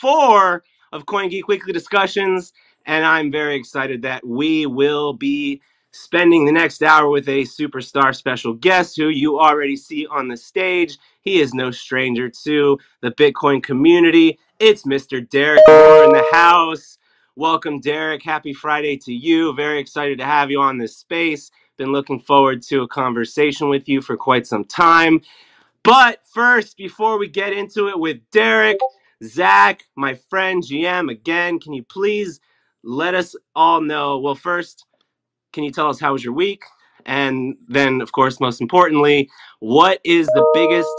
four of CoinGeek Weekly Discussions, and I'm very excited that we will be spending the next hour with a superstar special guest who you already see on the stage. He is no stranger to the Bitcoin community. It's Mr. Derek Moore in the house. Welcome, Derek. Happy Friday to you. Very excited to have you on this space. Been looking forward to a conversation with you for quite some time. But first, before we get into it with Derek, Zach, my friend GM, again, can you please let us all know? Well, first, can you tell us how was your week? And then, of course, most importantly, what is the biggest,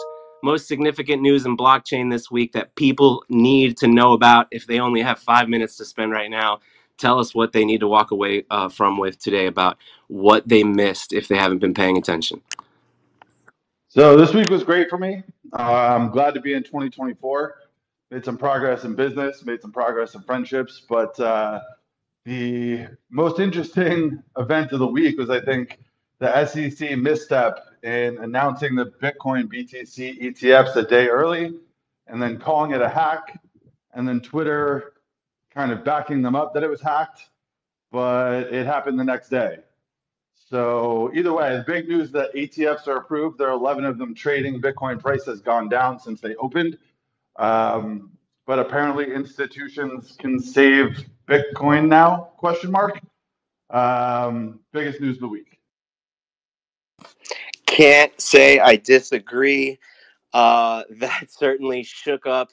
most significant news in blockchain this week that people need to know about if they only have five minutes to spend right now? Tell us what they need to walk away uh, from with today about what they missed if they haven't been paying attention. So this week was great for me. Uh, I'm glad to be in 2024. Made some progress in business, made some progress in friendships, but uh, the most interesting event of the week was, I think, the SEC misstep in announcing the Bitcoin BTC ETFs a day early and then calling it a hack, and then Twitter kind of backing them up that it was hacked, but it happened the next day. So either way, the big news that ETFs are approved. There are 11 of them trading. Bitcoin price has gone down since they opened. Um, but apparently institutions can save Bitcoin now? Question mark. Um, biggest news of the week. Can't say I disagree. Uh, that certainly shook up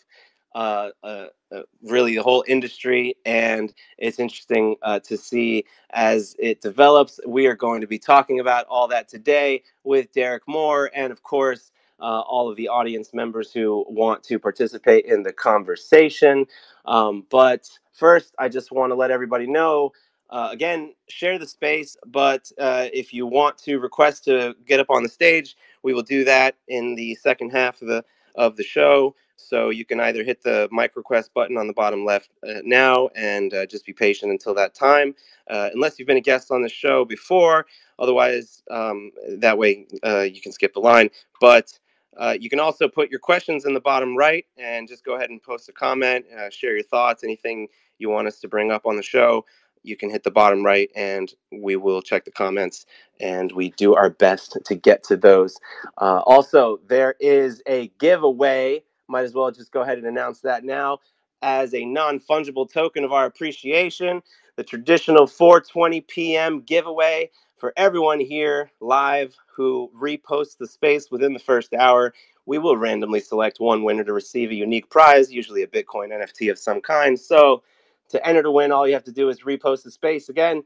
uh, uh, uh, really the whole industry, and it's interesting uh, to see as it develops. We are going to be talking about all that today with Derek Moore, and of course, uh, all of the audience members who want to participate in the conversation. Um, but first, I just want to let everybody know. Uh, again, share the space, but uh, if you want to request to get up on the stage, we will do that in the second half of the of the show. So you can either hit the mic request button on the bottom left uh, now and uh, just be patient until that time, uh, unless you've been a guest on the show before. Otherwise, um, that way uh, you can skip the line. But uh, you can also put your questions in the bottom right and just go ahead and post a comment, uh, share your thoughts, anything you want us to bring up on the show. You can hit the bottom right and we will check the comments and we do our best to get to those. Uh, also, there is a giveaway. Might as well just go ahead and announce that now as a non fungible token of our appreciation. The traditional 4:20 p.m. giveaway for everyone here live who reposts the space within the first hour, we will randomly select one winner to receive a unique prize, usually a Bitcoin NFT of some kind. So, to enter to win, all you have to do is repost the space again.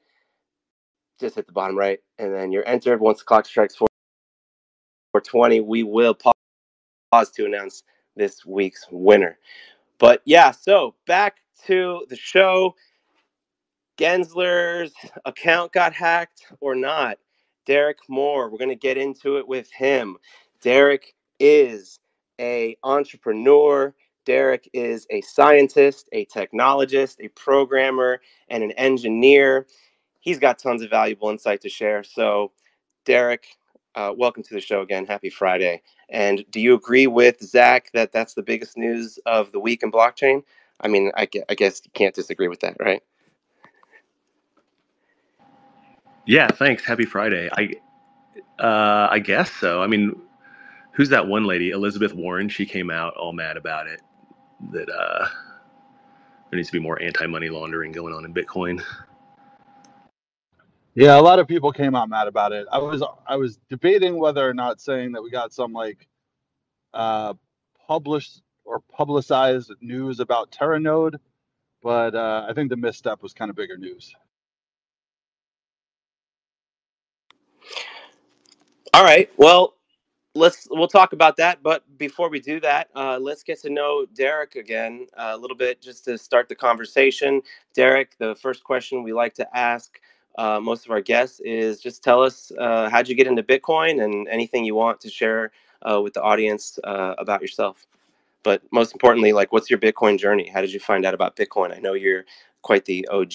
Just hit the bottom right, and then you're entered. Once the clock strikes 420, we will pause to announce this week's winner. But yeah, so back to the show. Gensler's account got hacked or not. Derek Moore, we're going to get into it with him. Derek is a entrepreneur. Derek is a scientist, a technologist, a programmer, and an engineer. He's got tons of valuable insight to share. So, Derek, uh, welcome to the show again. Happy Friday. And do you agree with Zach that that's the biggest news of the week in blockchain? I mean, I, I guess you can't disagree with that, right? Yeah, thanks. Happy Friday. I uh, I guess so. I mean, who's that one lady? Elizabeth Warren. She came out all mad about it. That uh, there needs to be more anti-money laundering going on in Bitcoin. Yeah, a lot of people came out mad about it. I was I was debating whether or not saying that we got some like uh, published or publicized news about Teranode, but uh, I think the misstep was kind of bigger news. All right. Well, let's we'll talk about that. But before we do that, uh, let's get to know Derek again uh, a little bit, just to start the conversation. Derek, the first question we like to ask uh, most of our guests is just tell us uh, how'd you get into Bitcoin and anything you want to share uh, with the audience uh, about yourself. But most importantly, like what's your Bitcoin journey? How did you find out about Bitcoin? I know you're quite the OG.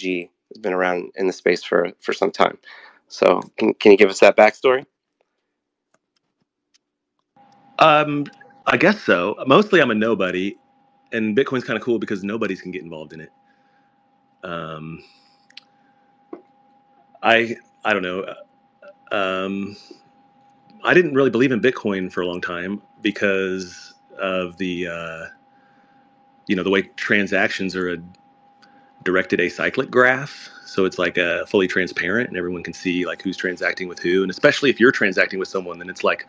Has Been around in the space for for some time. So can can you give us that backstory? Um, I guess so. Mostly, I'm a nobody, and Bitcoin's kind of cool because nobody's can get involved in it. Um, I I don't know. Um, I didn't really believe in Bitcoin for a long time because of the uh, you know the way transactions are a directed acyclic graph. So it's like a fully transparent, and everyone can see like who's transacting with who. And especially if you're transacting with someone, then it's like,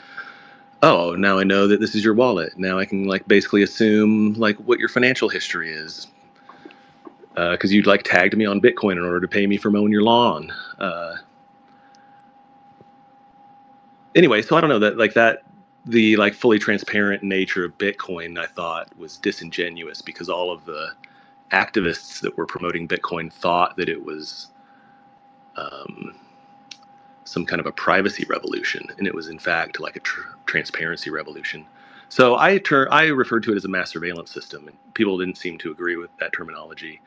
oh, now I know that this is your wallet. Now I can like basically assume like what your financial history is because uh, you'd like tagged me on Bitcoin in order to pay me for mowing your lawn. Uh, anyway, so I don't know that like that the like fully transparent nature of Bitcoin I thought was disingenuous because all of the activists that were promoting Bitcoin thought that it was um, some kind of a privacy revolution, and it was in fact like a tr- transparency revolution. So I ter- I referred to it as a mass surveillance system, and people didn't seem to agree with that terminology.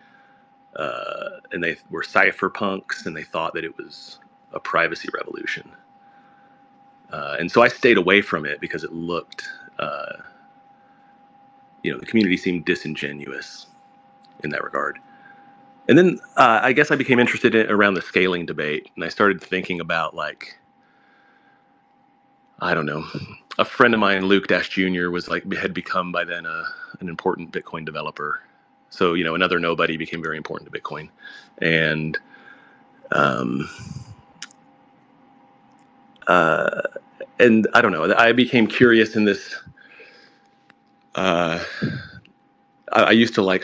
Uh, and they were cypherpunks, and they thought that it was a privacy revolution. Uh, and so I stayed away from it because it looked, uh, you know, the community seemed disingenuous in that regard. And then uh, I guess I became interested in around the scaling debate, and I started thinking about like, I don't know, a friend of mine, Luke Dash Jr., was like had become by then a, an important Bitcoin developer. So you know, another nobody became very important to Bitcoin, and um, uh, and I don't know. I became curious in this. Uh, I, I used to like.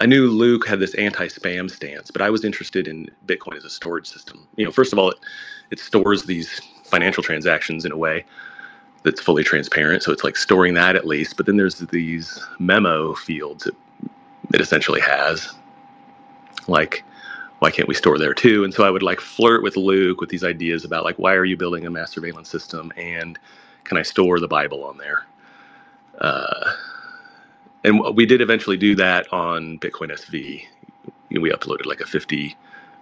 I knew Luke had this anti-spam stance, but I was interested in Bitcoin as a storage system. You know, first of all, it, it stores these financial transactions in a way that's fully transparent. So it's like storing that at least. But then there's these memo fields it, it essentially has, like why can't we store there too? And so I would like flirt with Luke with these ideas about like, why are you building a mass surveillance system? And can I store the Bible on there? Uh, and we did eventually do that on Bitcoin SV. We uploaded like a 50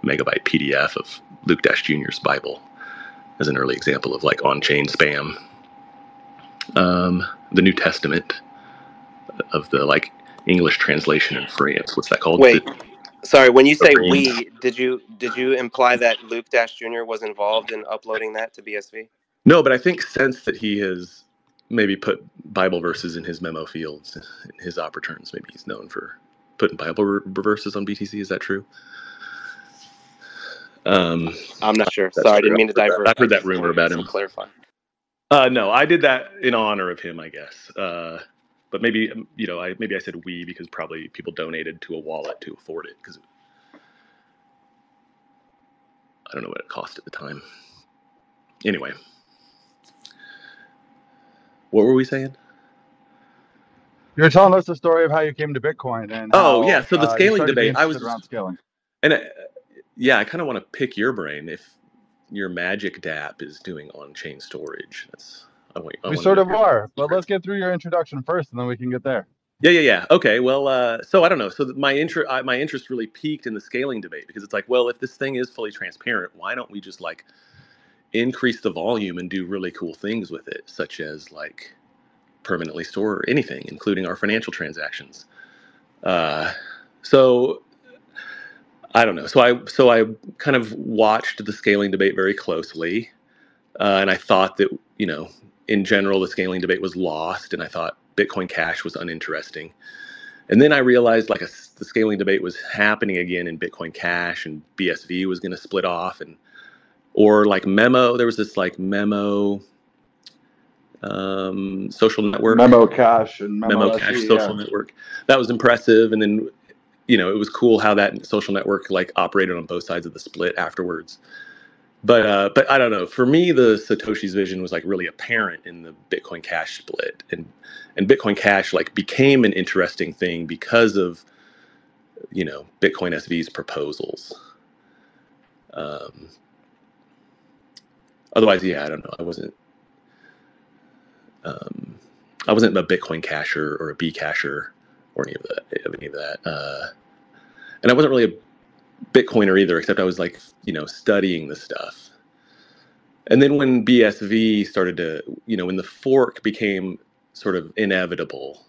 megabyte PDF of Luke Dash Jr.'s Bible as an early example of like on chain spam. Um, the New Testament of the like English translation in France. What's that called? Wait, Sorry, when you say we, did you did you imply that Luke Dash Jr. was involved in uploading that to BSV? No, but I think since that he has maybe put Bible verses in his memo fields, in his op returns, maybe he's known for putting Bible verses on BTC. Is that true? Um, I'm not sure. Sorry, I didn't mean to divert. I've heard that rumor about him. Clarify. Uh, no, I did that in honor of him, I guess. Uh, but maybe you know I maybe I said we because probably people donated to a wallet to afford it because I don't know what it cost at the time. Anyway, what were we saying? You're telling us the story of how you came to Bitcoin and oh how, yeah, so the uh, scaling debate. I was around scaling, and I, uh, yeah, I kind of want to pick your brain if your Magic DApp is doing on-chain storage. That's I want, I we sort of are, but let's get through your introduction first, and then we can get there. Yeah, yeah, yeah. Okay. Well, uh, so I don't know. So my interest, my interest really peaked in the scaling debate because it's like, well, if this thing is fully transparent, why don't we just like increase the volume and do really cool things with it, such as like permanently store anything, including our financial transactions. Uh, so I don't know. So I so I kind of watched the scaling debate very closely, uh, and I thought that you know in general, the scaling debate was lost, and I thought Bitcoin Cash was uninteresting. And then I realized like a, the scaling debate was happening again in Bitcoin Cash, and BSV was going to split off, and or like Memo. There was this like Memo um, social network, Memo Cash, and Memo, Memo Cash social yeah. network. That was impressive, and then you know it was cool how that social network like operated on both sides of the split afterwards but uh, but I don't know. For me, the Satoshi's vision was like really apparent in the Bitcoin Cash split, and and Bitcoin Cash like became an interesting thing because of you know Bitcoin SV's proposals. Um, otherwise, yeah, I don't know. I wasn't. Um, I wasn't a Bitcoin casher or a B casher or any of that. Of any of that. Uh, and I wasn't really a Bitcoiner either, except I was like, you know, studying the stuff. And then when BSV started to, you know, when the fork became sort of inevitable,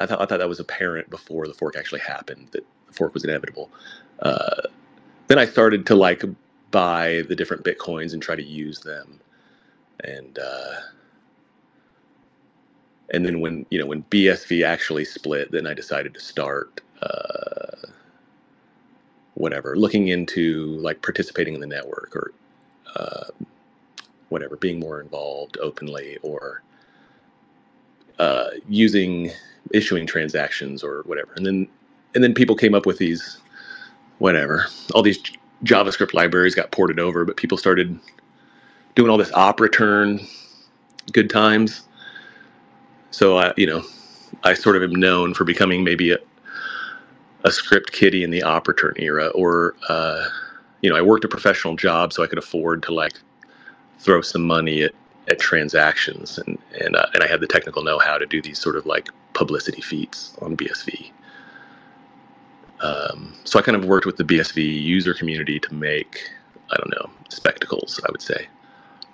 I thought I thought that was apparent before the fork actually happened that the fork was inevitable. Uh, then I started to like buy the different bitcoins and try to use them, and uh, and then when you know when BSV actually split, then I decided to start uh, whatever looking into like participating in the network or uh, whatever being more involved openly or uh, using issuing transactions or whatever. And then and then people came up with these whatever all these JavaScript libraries got ported over, but people started doing all this op return good times. So I, you know, I sort of am known for becoming maybe a, a script kiddie in the op return era, or uh, you know, I worked a professional job so I could afford to like throw some money at, at transactions, and and uh, and I had the technical know how to do these sort of like publicity feats on BSV. Um, so I kind of worked with the BSV user community to make, I don't know, spectacles. I would say.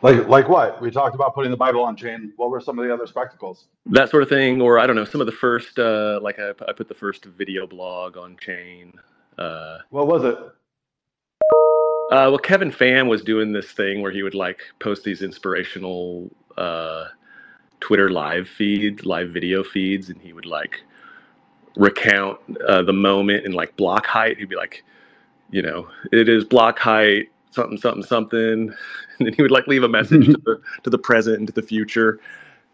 Like like what? We talked about putting the Bible on chain. What were some of the other spectacles? That sort of thing, or I don't know, some of the first, uh, like I, I put the first video blog on chain. Uh, what was it? Uh, well, Kevin Pham was doing this thing where he would like post these inspirational uh, Twitter live feeds, live video feeds, and he would like recount uh, the moment in like block height. He'd be like, you know, it is block height, something, something, something, and then he would like leave a message to the to the present and to the future.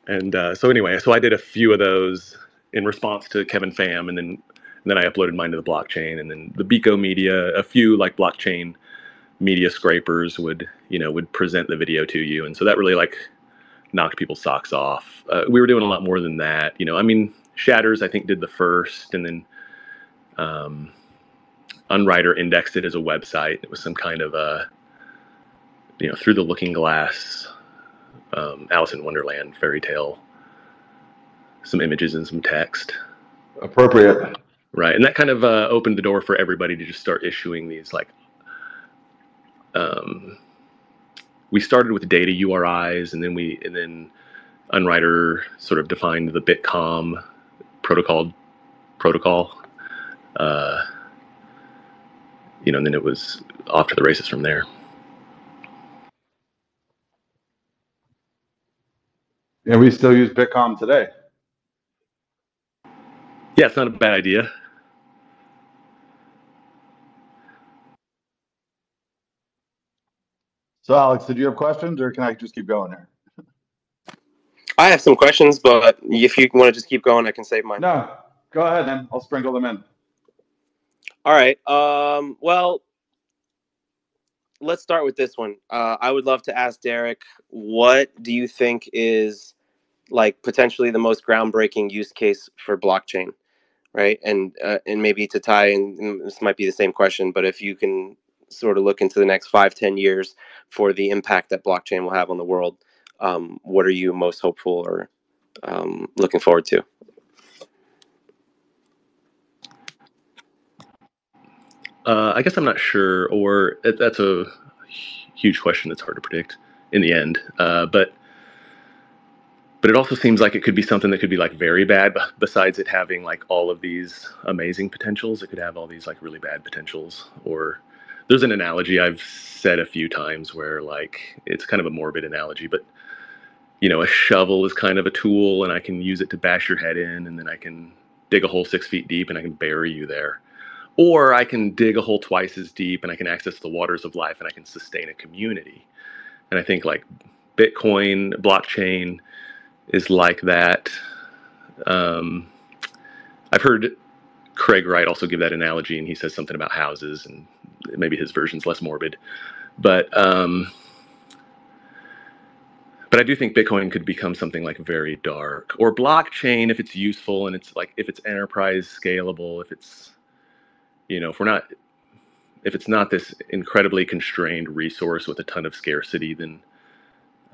And uh, so anyway, so I did a few of those in response to Kevin Pham, and then and then I uploaded mine to the blockchain, and then the Bico Media, a few like blockchain media scrapers would you know would present the video to you, and so that really like knocked people's socks off. Uh, we were doing a lot more than that, you know. I mean, Shatters I think did the first, and then um, Unwriter indexed it as a website. It was some kind of a you know through the looking glass um, alice in wonderland fairy tale. Some images and some text. Appropriate. Right and that kind of uh, opened the door for everybody to just start issuing these like um, we started with data uris and then we and then unwriter sort of defined the bitcom protocol protocol uh, you know and then it was off to the races from there And we still use Bitcom today. Yeah, it's not a bad idea. So, Alex, did you have questions, or can I just keep going here? I have some questions, but if you want to just keep going, I can save mine. No, go ahead, then. I'll sprinkle them in. All right. Um, well, let's start with this one. Uh, I would love to ask Derek, what do you think is like potentially the most groundbreaking use case for blockchain, right? And uh, and maybe to tie and this might be the same question, but if you can sort of look into the next five, ten years for the impact that blockchain will have on the world, um, what are you most hopeful or um, looking forward to? Uh, I guess I'm not sure, or that's a huge question that's hard to predict in the end. Uh, but but it also seems like it could be something that could be like very bad besides it having like all of these amazing potentials it could have all these like really bad potentials or there's an analogy i've said a few times where like it's kind of a morbid analogy but you know a shovel is kind of a tool and i can use it to bash your head in and then i can dig a hole six feet deep and i can bury you there or i can dig a hole twice as deep and i can access the waters of life and i can sustain a community and i think like bitcoin blockchain is like that. Um, I've heard Craig Wright also give that analogy, and he says something about houses, and maybe his version's less morbid. But um, but I do think Bitcoin could become something like very dark, or blockchain if it's useful and it's like if it's enterprise scalable, if it's you know if we're not if it's not this incredibly constrained resource with a ton of scarcity, then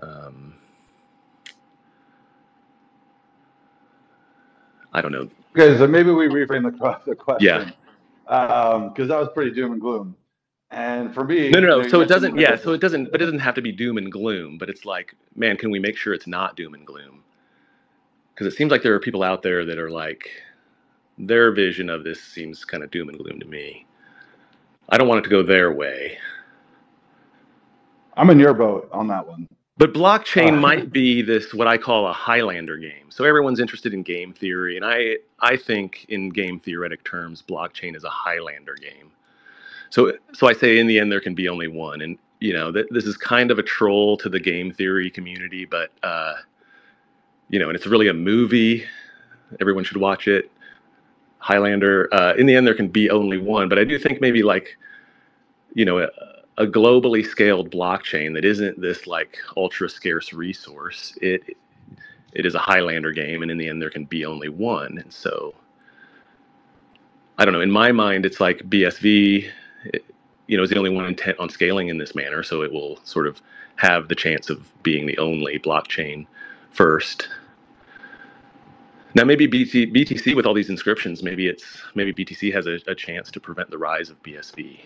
um, I don't know. Okay, so maybe we reframe the, the question. Yeah. Because um, that was pretty doom and gloom. And for me, no, no, no. so it doesn't. Yeah. So it doesn't. But it doesn't have to be doom and gloom. But it's like, man, can we make sure it's not doom and gloom? because it seems like there are people out there that are like their vision of this seems kind of doom and gloom to me. I don't want it to go their way. I'm in your boat on that one. But blockchain Uh, might be this what I call a Highlander game. So everyone's interested in game theory, and I I think in game theoretic terms, blockchain is a Highlander game. So so I say in the end there can be only one, and you know that this is kind of a troll to the game theory community, but uh, you know, and it's really a movie. Everyone should watch it. Highlander. Uh, in the end, there can be only one, but I do think maybe like you know a, a globally scaled blockchain that isn't this like ultra scarce resource. It it is a Highlander game, and in the end, there can be only one. And so, I don't know. In my mind, it's like BSV, it, you know, is the only one intent on scaling in this manner. So it will sort of have the chance of being the only blockchain first. Now, maybe BT, BTC with all these inscriptions, maybe it's maybe BTC has a, a chance to prevent the rise of BSV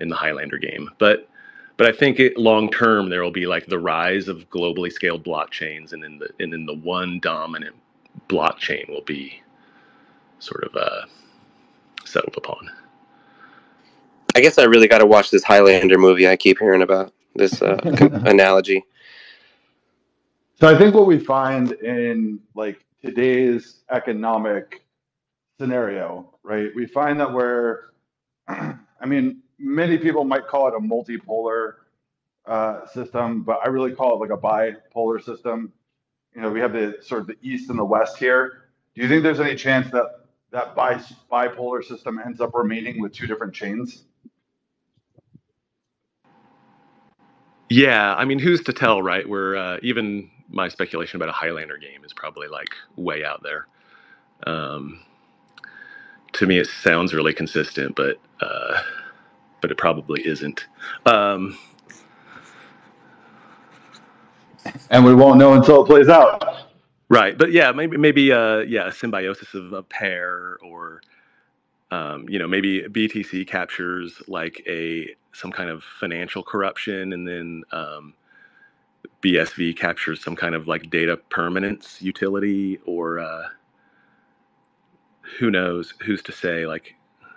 in the Highlander game. But but I think it, long term there will be like the rise of globally scaled blockchains, and then the and then the one dominant blockchain will be sort of uh, settled upon. I guess I really got to watch this Highlander movie I keep hearing about. This uh, analogy. So I think what we find in like today's economic scenario, right? We find that we're, I mean, many people might call it a multipolar uh, system, but I really call it like a bipolar system. You know, we have the sort of the east and the west here. Do you think there's any chance that that bi- bipolar system ends up remaining with two different chains? Yeah, I mean, who's to tell, right? Where uh, even my speculation about a Highlander game is probably like way out there. Um, to me, it sounds really consistent, but uh, but it probably isn't. Um, And we won't know until it plays out. right, but yeah, maybe maybe uh, yeah, a symbiosis of a pair, or um, you know, maybe BTC captures like a some kind of financial corruption, and then um, BSV captures some kind of like data permanence utility, or uh, who knows? Who's to say like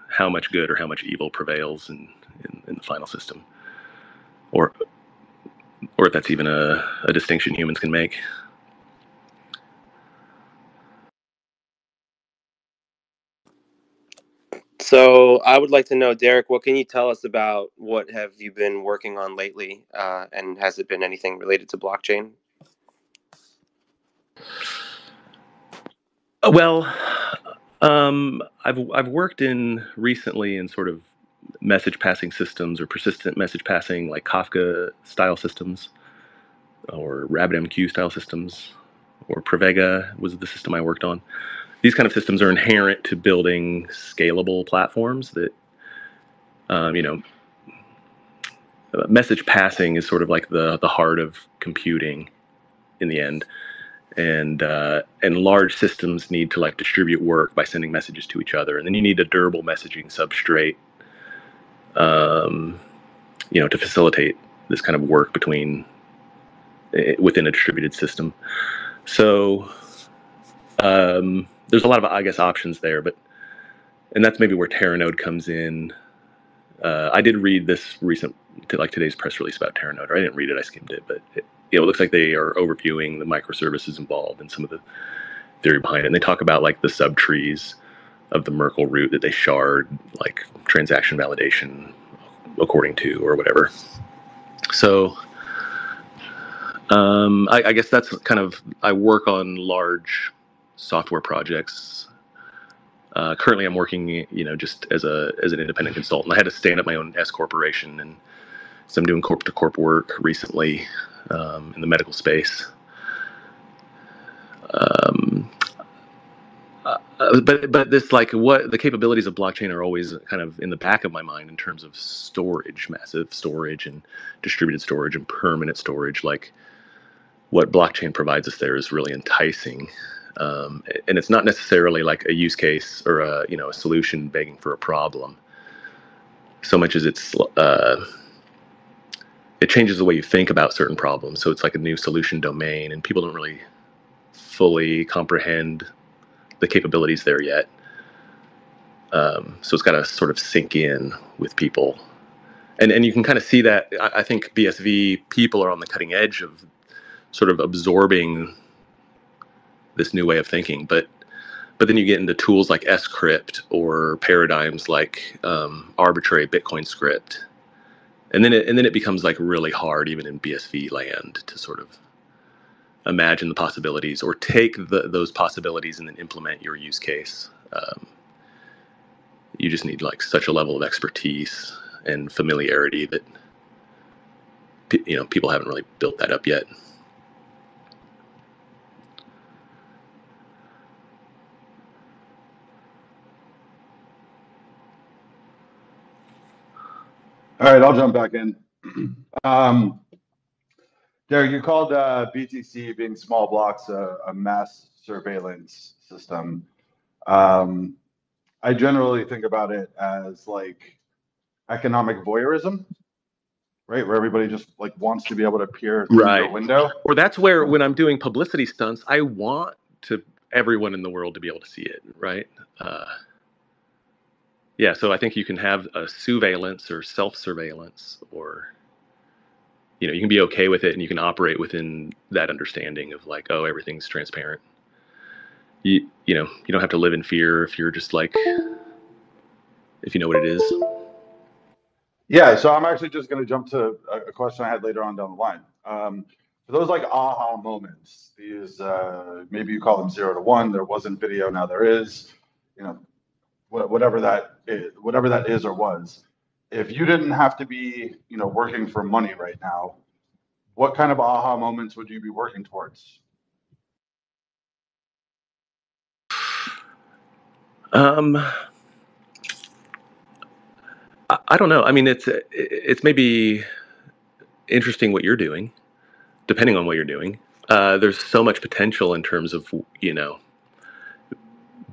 how much good or how much evil prevails in in, in the final system, or or if that's even a, a distinction humans can make. So I would like to know, Derek, what can you tell us about what have you been working on lately, uh, and has it been anything related to blockchain? Uh, Well, um, I've I've worked in recently in sort of message passing systems or persistent message passing, like Kafka style systems, or RabbitMQ style systems, or Pravega was the system I worked on. These kind of systems are inherent to building scalable platforms that, um, you know, message passing is sort of like the the heart of computing in the end and uh, and large systems need to like distribute work by sending messages to each other, and then you need a durable messaging substrate, um, you know, to facilitate this kind of work between eh, within a distributed system. So um, there's a lot of I guess options there, but and that's maybe where Teranode comes in. Uh, I did read this recent, like today's press release about Teranode. Or I didn't read it; I skimmed it, but it, you know, it looks like they are overviewing the microservices involved and some of the theory behind it. And they talk about like the subtrees of the Merkle root that they shard, like transaction validation according to, or whatever. So, um, I, I guess that's kind of I work on large software projects. Uh, currently, I'm working, you know, just as a as an independent consultant. I had to stand up my own S corporation, and so I'm doing corp to corp work recently um, in the medical space. Um, uh, but but this like what the capabilities of blockchain are always kind of in the back of my mind in terms of storage, massive storage and distributed storage and permanent storage. Like what blockchain provides us there is really enticing. Um, and it's not necessarily like a use case or a you know a solution begging for a problem, so much as it's uh, it changes the way you think about certain problems. So it's like a new solution domain, and people don't really fully comprehend the capabilities there yet. Um, so it's got to sort of sink in with people, and and you can kind of see that. I, I think BSV people are on the cutting edge of sort of absorbing this new way of thinking, but but then you get into tools like scrypt or paradigms like um, arbitrary bitcoin script. And then it, and then it becomes like really hard even in bsv land to sort of imagine the possibilities or take the, those possibilities and then implement your use case. Um, you just need like such a level of expertise and familiarity that you know people haven't really built that up yet All right, I'll jump back in. Um, Derek, you called uh, BTC being small blocks a, a mass surveillance system. Um, I generally think about it as like economic voyeurism, right? Where everybody just like wants to be able to peer through Right. your window. or that's where when i'm doing publicity stunts i want to everyone in the world to be able to see it right uh, yeah so i think you can have a surveillance or self-surveillance or you know you can be okay with it and you can operate within that understanding of like oh everything's transparent you you know you don't have to live in fear if you're just like if you know what it is Yeah, so I'm actually just going to jump to a, question I had later on down the line. Um, for those like aha moments, these uh, maybe you call them zero to one. There wasn't video, now there is. You know, whatever that is, whatever that is or was. If you didn't have to be, you know, working for money right now, what kind of aha moments would you be working towards? Um, I, I don't know. I mean, it's it's maybe interesting what you're doing, depending on what you're doing. Uh, there's so much potential in terms of you know,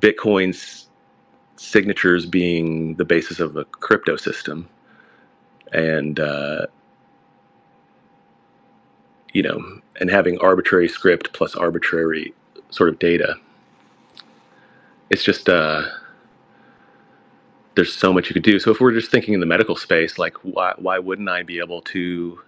Bitcoin's signatures being the basis of a crypto system, and uh, you know, and having arbitrary script plus arbitrary sort of data. It's just uh, there's so much you could do. So if we're just thinking in the medical space, like why why wouldn't I be able to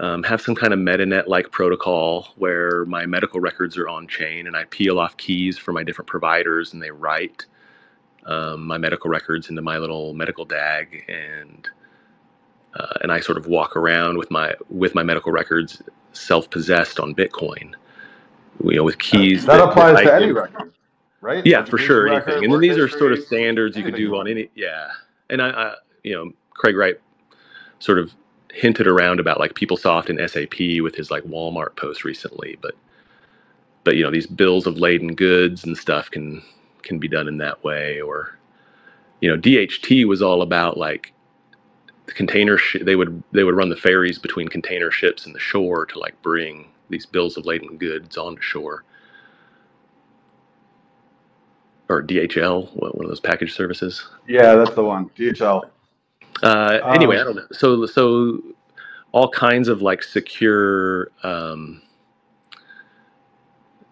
um, have some kind of MetaNet like protocol where my medical records are on chain and I peel off keys for my different providers and they write um, my medical records into my little medical DAG and uh, and I sort of walk around with my with my medical records self possessed on Bitcoin, you know, with keys that applies I to any record, right? yeah, for sure, record, anything. And then these are sort of standards you could do on any. Yeah, and I, I, you know, Craig Wright sort of hinted around about like PeopleSoft and SAP with his like Walmart post recently, but but you know these bills of laden goods and stuff can can be done in that way, or you know DHT was all about like the container sh- they would they would run the ferries between container ships and the shore to like bring these bills of laden goods onto shore or DHL, one of those package services. Yeah, that's the one. DHL. Uh, anyway, Um, I don't know. So, so all kinds of like secure. Um,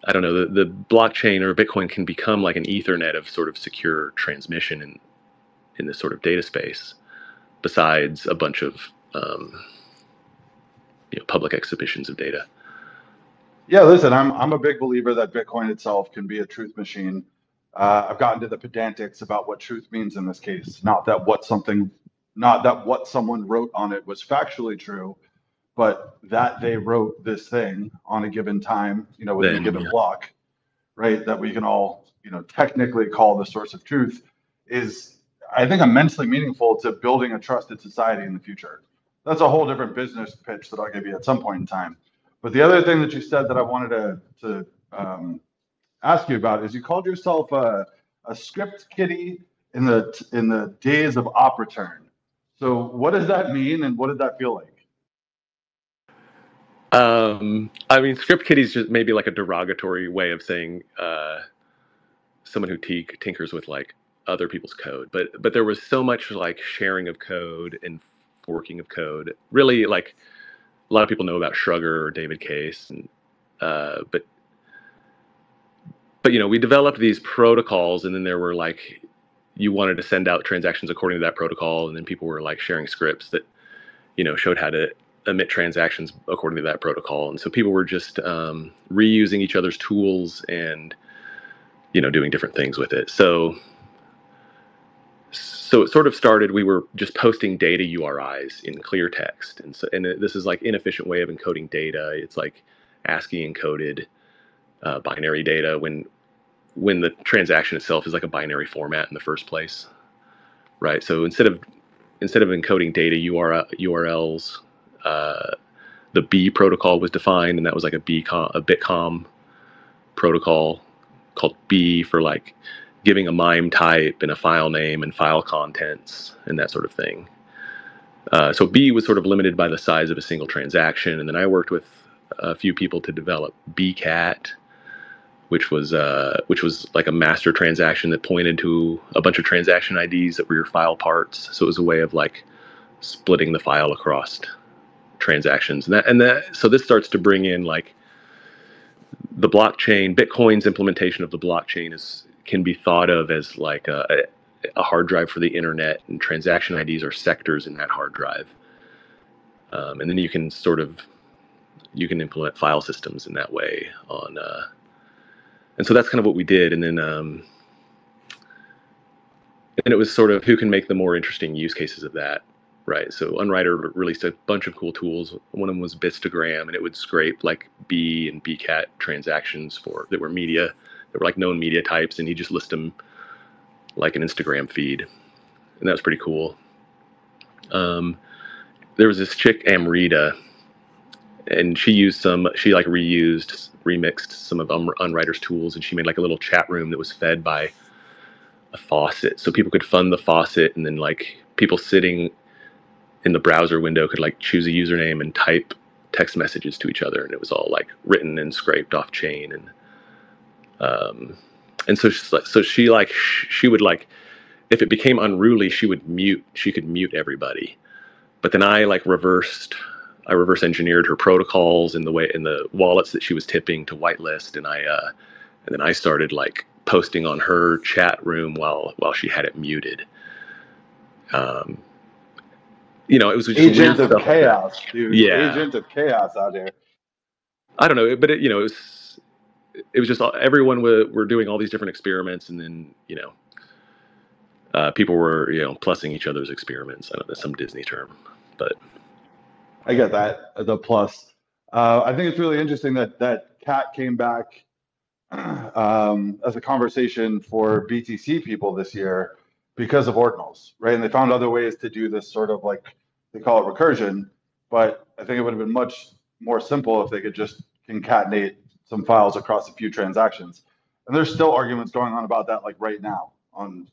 I don't know. The, the blockchain or Bitcoin can become like an Ethernet of sort of secure transmission in in this sort of data space. Besides a bunch of um, you know public exhibitions of data. Yeah, listen, I'm I'm a big believer that Bitcoin itself can be a truth machine. Uh, I've gotten to the pedantics about what truth means in this case. Not that what something, not that what someone wrote on it was factually true, but that they wrote this thing on a given time, you know, within Then, a given yeah. block, right? That we can all, you know, technically call the source of truth is, I think, immensely meaningful to building a trusted society in the future. That's a whole different business pitch that I'll give you at some point in time. But the other thing that you said that I wanted to, to um, ask you about is you called yourself a, a script kiddie in the in the days of op return. So what does that mean, and what did that feel like? Um, I mean, script kiddie is just maybe like a derogatory way of saying uh, someone who t- tinkers with like other people's code. But but there was so much like sharing of code and forking of code. Really, like a lot of people know about Shruggr or David Case, and uh, but but you know, we developed these protocols, and then there were like you wanted to send out transactions according to that protocol, and then people were like sharing scripts that you know showed how to emit transactions according to that protocol, and so people were just um, reusing each other's tools and you know doing different things with it. So so it sort of started we were just posting data uris in clear text. And so and this is like inefficient way of encoding data. It's like ascii encoded uh, binary data when when the transaction itself is like a binary format in the first place right? So instead of instead of encoding data URL, urls uh, the b protocol was defined and that was like a a bitcom protocol called b for like giving a MIME type and a file name and file contents and that sort of thing. Uh, so B was sort of limited by the size of a single transaction, and then I worked with a few people to develop BCAT, which was uh, which was like a master transaction that pointed to a bunch of transaction IDs that were your file parts. So it was a way of like splitting the file across transactions, and that and that. So this starts to bring in like the blockchain. Bitcoin's implementation of the blockchain is can be thought of as like a, a hard drive for the internet, and transaction IDs are sectors in that hard drive. Um, and then you can sort of you can implement file systems in that way on uh, and so that's kind of what we did and then um, and it was sort of who can make the more interesting use cases of that right so unwriter released a bunch of cool tools one of them was bitstagram and it would scrape like b and bcat transactions for that were media that were like known media types, and he just list them like an Instagram feed, and that was pretty cool. Um, there was this chick Amrita, and she used some. She like reused, remixed some of Unwriter's tools, and she made like a little chat room that was fed by a faucet, so people could fund the faucet, and then like people sitting in the browser window could like choose a username and type text messages to each other, and it was all like written and scraped off chain and um, and so so she like she would like if it became unruly, she would mute. She could mute everybody. But then I like reversed. I reverse engineered her protocols in the way in the wallets that she was tipping to whitelist, and I uh, and then I started like posting on her chat room while while she had it muted. Um, you know, it was just agent of chaos, dude. Yeah, agent of chaos out there. I don't know, but it, you know, it was it was just everyone were, were doing all these different experiments, and then you know, uh, people were you know plussing each other's experiments. I know that's some Disney term, but I get that the plus. Uh, I think it's really interesting that that cat came back um, as a conversation for BTC people this year because of ordinals, right? And they found other ways to do this sort of like they call it recursion, but I think it would have been much more simple if they could just concatenate some files across a few transactions. And there's still arguments going on about that, like right now on.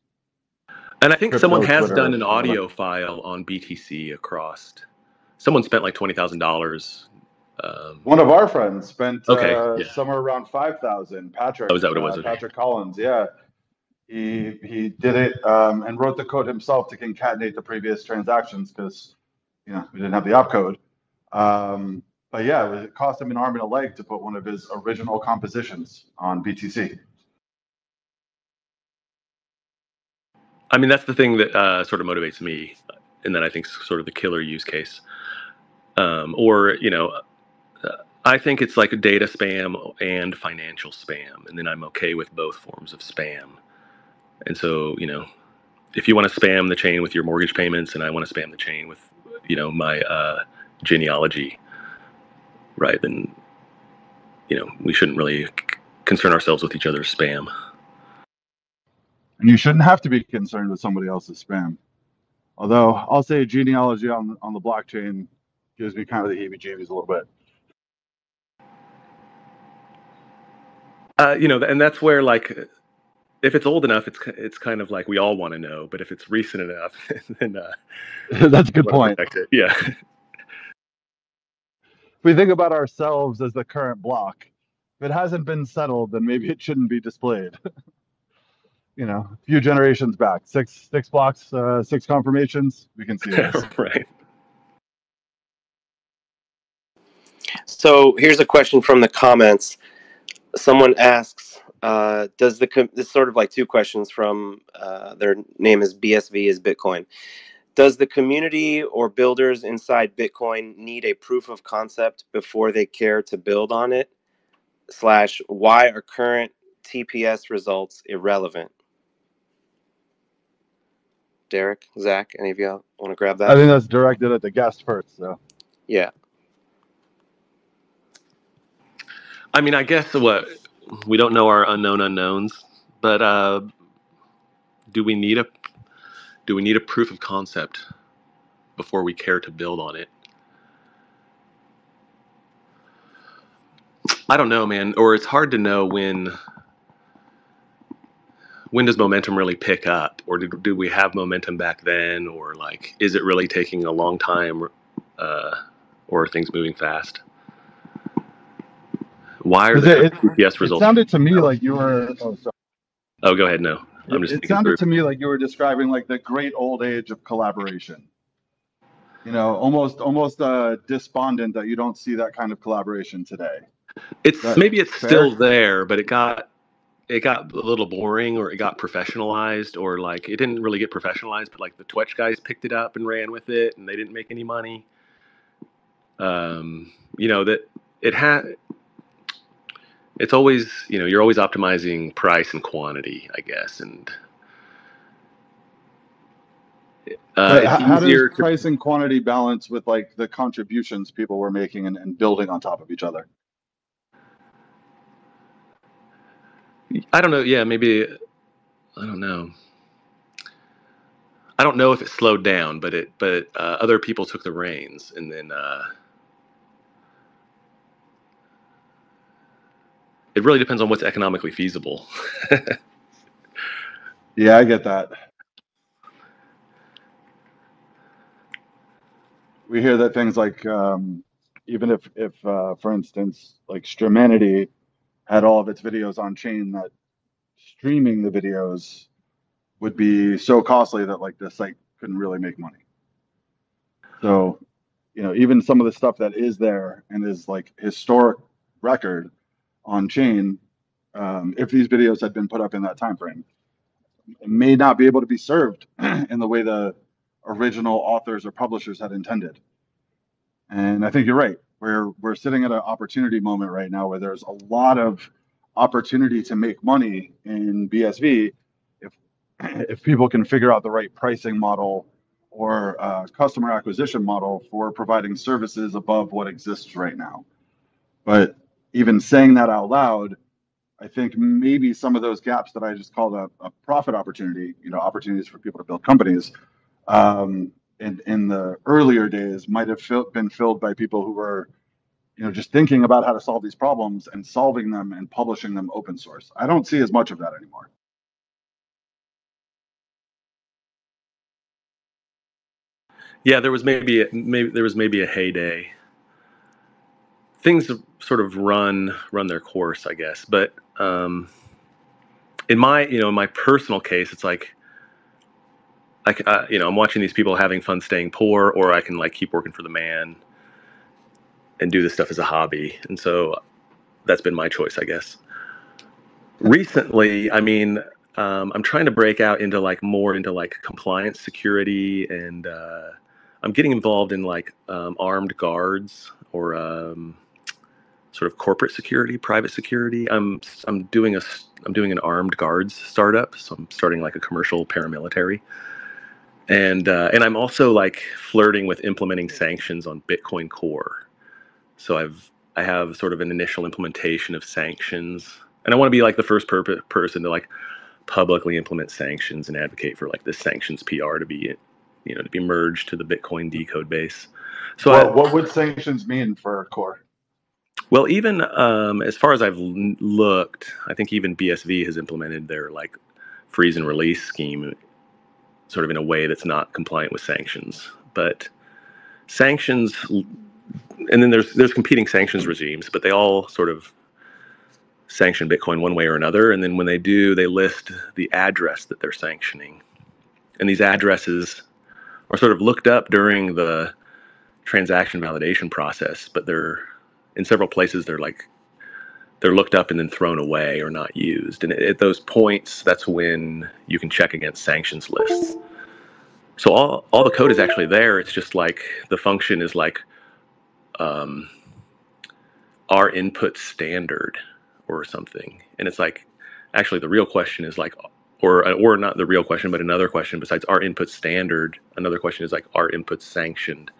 And I think someone has Twitter, done an audio file on BTC across. Someone spent like twenty thousand um, dollars. One of our friends spent okay, uh, yeah. somewhere around five thousand. Patrick. Oh, is that what it was? Uh, Patrick Collins, yeah. He he did it um, and wrote the code himself to concatenate the previous transactions because you know we didn't have the opcode. Um, but yeah, it, cost him an arm and a leg to put one of his original compositions on BTC. I mean, that's the thing that uh, sort of motivates me, and then I think sort of the killer use case. Um, or you know, uh, I think it's like data spam and financial spam, and then I'm okay with both forms of spam. And so, you know, if you want to spam the chain with your mortgage payments, and I want to spam the chain with, you know, my uh, genealogy, right, then you know we shouldn't really concern ourselves with each other's spam. And you shouldn't have to be concerned with somebody else's spam. Although I'll say genealogy on on the blockchain gives me kind of the heebie-jeebies a little bit. Uh, you know, and that's where like if it's old enough, it's it's kind of like we all want to know. But if it's recent enough, then uh, that's a good point. Yeah. if we think about ourselves as the current block, if it hasn't been settled, then maybe it shouldn't be displayed. you know, a few generations back, six six blocks, uh, six confirmations, we can see this. right. So here's a question from the comments. Someone asks, uh, does the com- this is sort of like two questions from uh, their name is BSV is Bitcoin. Does the community or builders inside Bitcoin need a proof of concept before they care to build on it? Slash, why are current TPS results irrelevant? Derek, Zach, any of y'all want to grab that? I think that's directed at the guest first. So yeah. I mean, I guess what we don't know our unknown unknowns, but uh, do we need a do we need a proof of concept before we care to build on it? I don't know, man. Or it's hard to know when when does momentum really pick up, or do, do we have momentum back then, or like is it really taking a long time, uh, or are things moving fast? Why are the it- TPS it sounded to me like you were. Oh, sorry. oh, go ahead. No, I'm just it sounded through. to me like you were describing like the great old age of collaboration. You know, almost almost uh, despondent that you don't see that kind of collaboration today. It's That- maybe it's fair? still there, but it got it got a little boring, or it got professionalized, or like it didn't really get professionalized, but like the Twetch guys picked it up and ran with it, and they didn't make any money. Um, you know that it had. It's always you know you're always optimizing price and quantity, I guess, and uh, it's how, does to price and quantity balance with like the contributions people were making and, and building on top of each other? I don't know. Yeah, maybe. I don't know. I don't know if it slowed down, but it but uh, other people took the reins, and then uh, it really depends on what's economically feasible. Yeah, I get that. We hear that things like um, even if if uh, for instance like Streamanity had all of its videos on chain, that streaming the videos would be so costly that like the site couldn't really make money. So, you know, even some of the stuff that is there and is like historic record on chain, um, if these videos had been put up in that time frame, may not be able to be served in the way the original authors or publishers had intended. And I think you're right. We're we're sitting at an opportunity moment right now where there's a lot of opportunity to make money in BSV if if people can figure out the right pricing model or uh, customer acquisition model for providing services above what exists right now. But even saying that out loud, I think maybe some of those gaps that I just called a, a profit opportunity, you know, opportunities for people to build companies, um, in in the earlier days might have fill, been filled by people who were, you know, just thinking about how to solve these problems and solving them and publishing them open source. I don't see as much of that anymore. yeah, there was maybe maybe there was maybe a heyday. Things sort of run run their course, I guess. But um, in my you know in my personal case, it's like I, c- uh, you know, I'm watching these people having fun staying poor, or I can like keep working for the man and do this stuff as a hobby. And so that's been my choice, I guess. Recently, I mean, um, I'm trying to break out into like more into like compliance security, and uh, I'm getting involved in like um, armed guards or um, sort of corporate security, private security. I'm I'm doing a I'm doing an armed guards startup, so I'm starting like a commercial paramilitary and uh, and I'm also like flirting with implementing sanctions on Bitcoin Core. So I've I have sort of an initial implementation of sanctions, and I want to be like the first per- person to like publicly implement sanctions and advocate for like this sanctions PR to be you know to be merged to the Bitcoin decode base. So I, what, what would sanctions mean for core? Well, even um, as far as I've looked, I think even BSV has implemented their like freeze and release scheme sort of in a way that's not compliant with sanctions. But sanctions, and then there's there's competing sanctions regimes, but they all sort of sanction Bitcoin one way or another. And then when they do, they list the address that they're sanctioning, and these addresses are sort of looked up during the transaction validation process, but they're in several places they're like they're looked up and then thrown away or not used. And at those points, that's when you can check against sanctions lists. So all, all the code is actually there. It's just like the function is like um, our input standard or something. And it's like, actually, the real question is like, or or not the real question, but another question besides our input standard. Another question is like, our input sanctioned?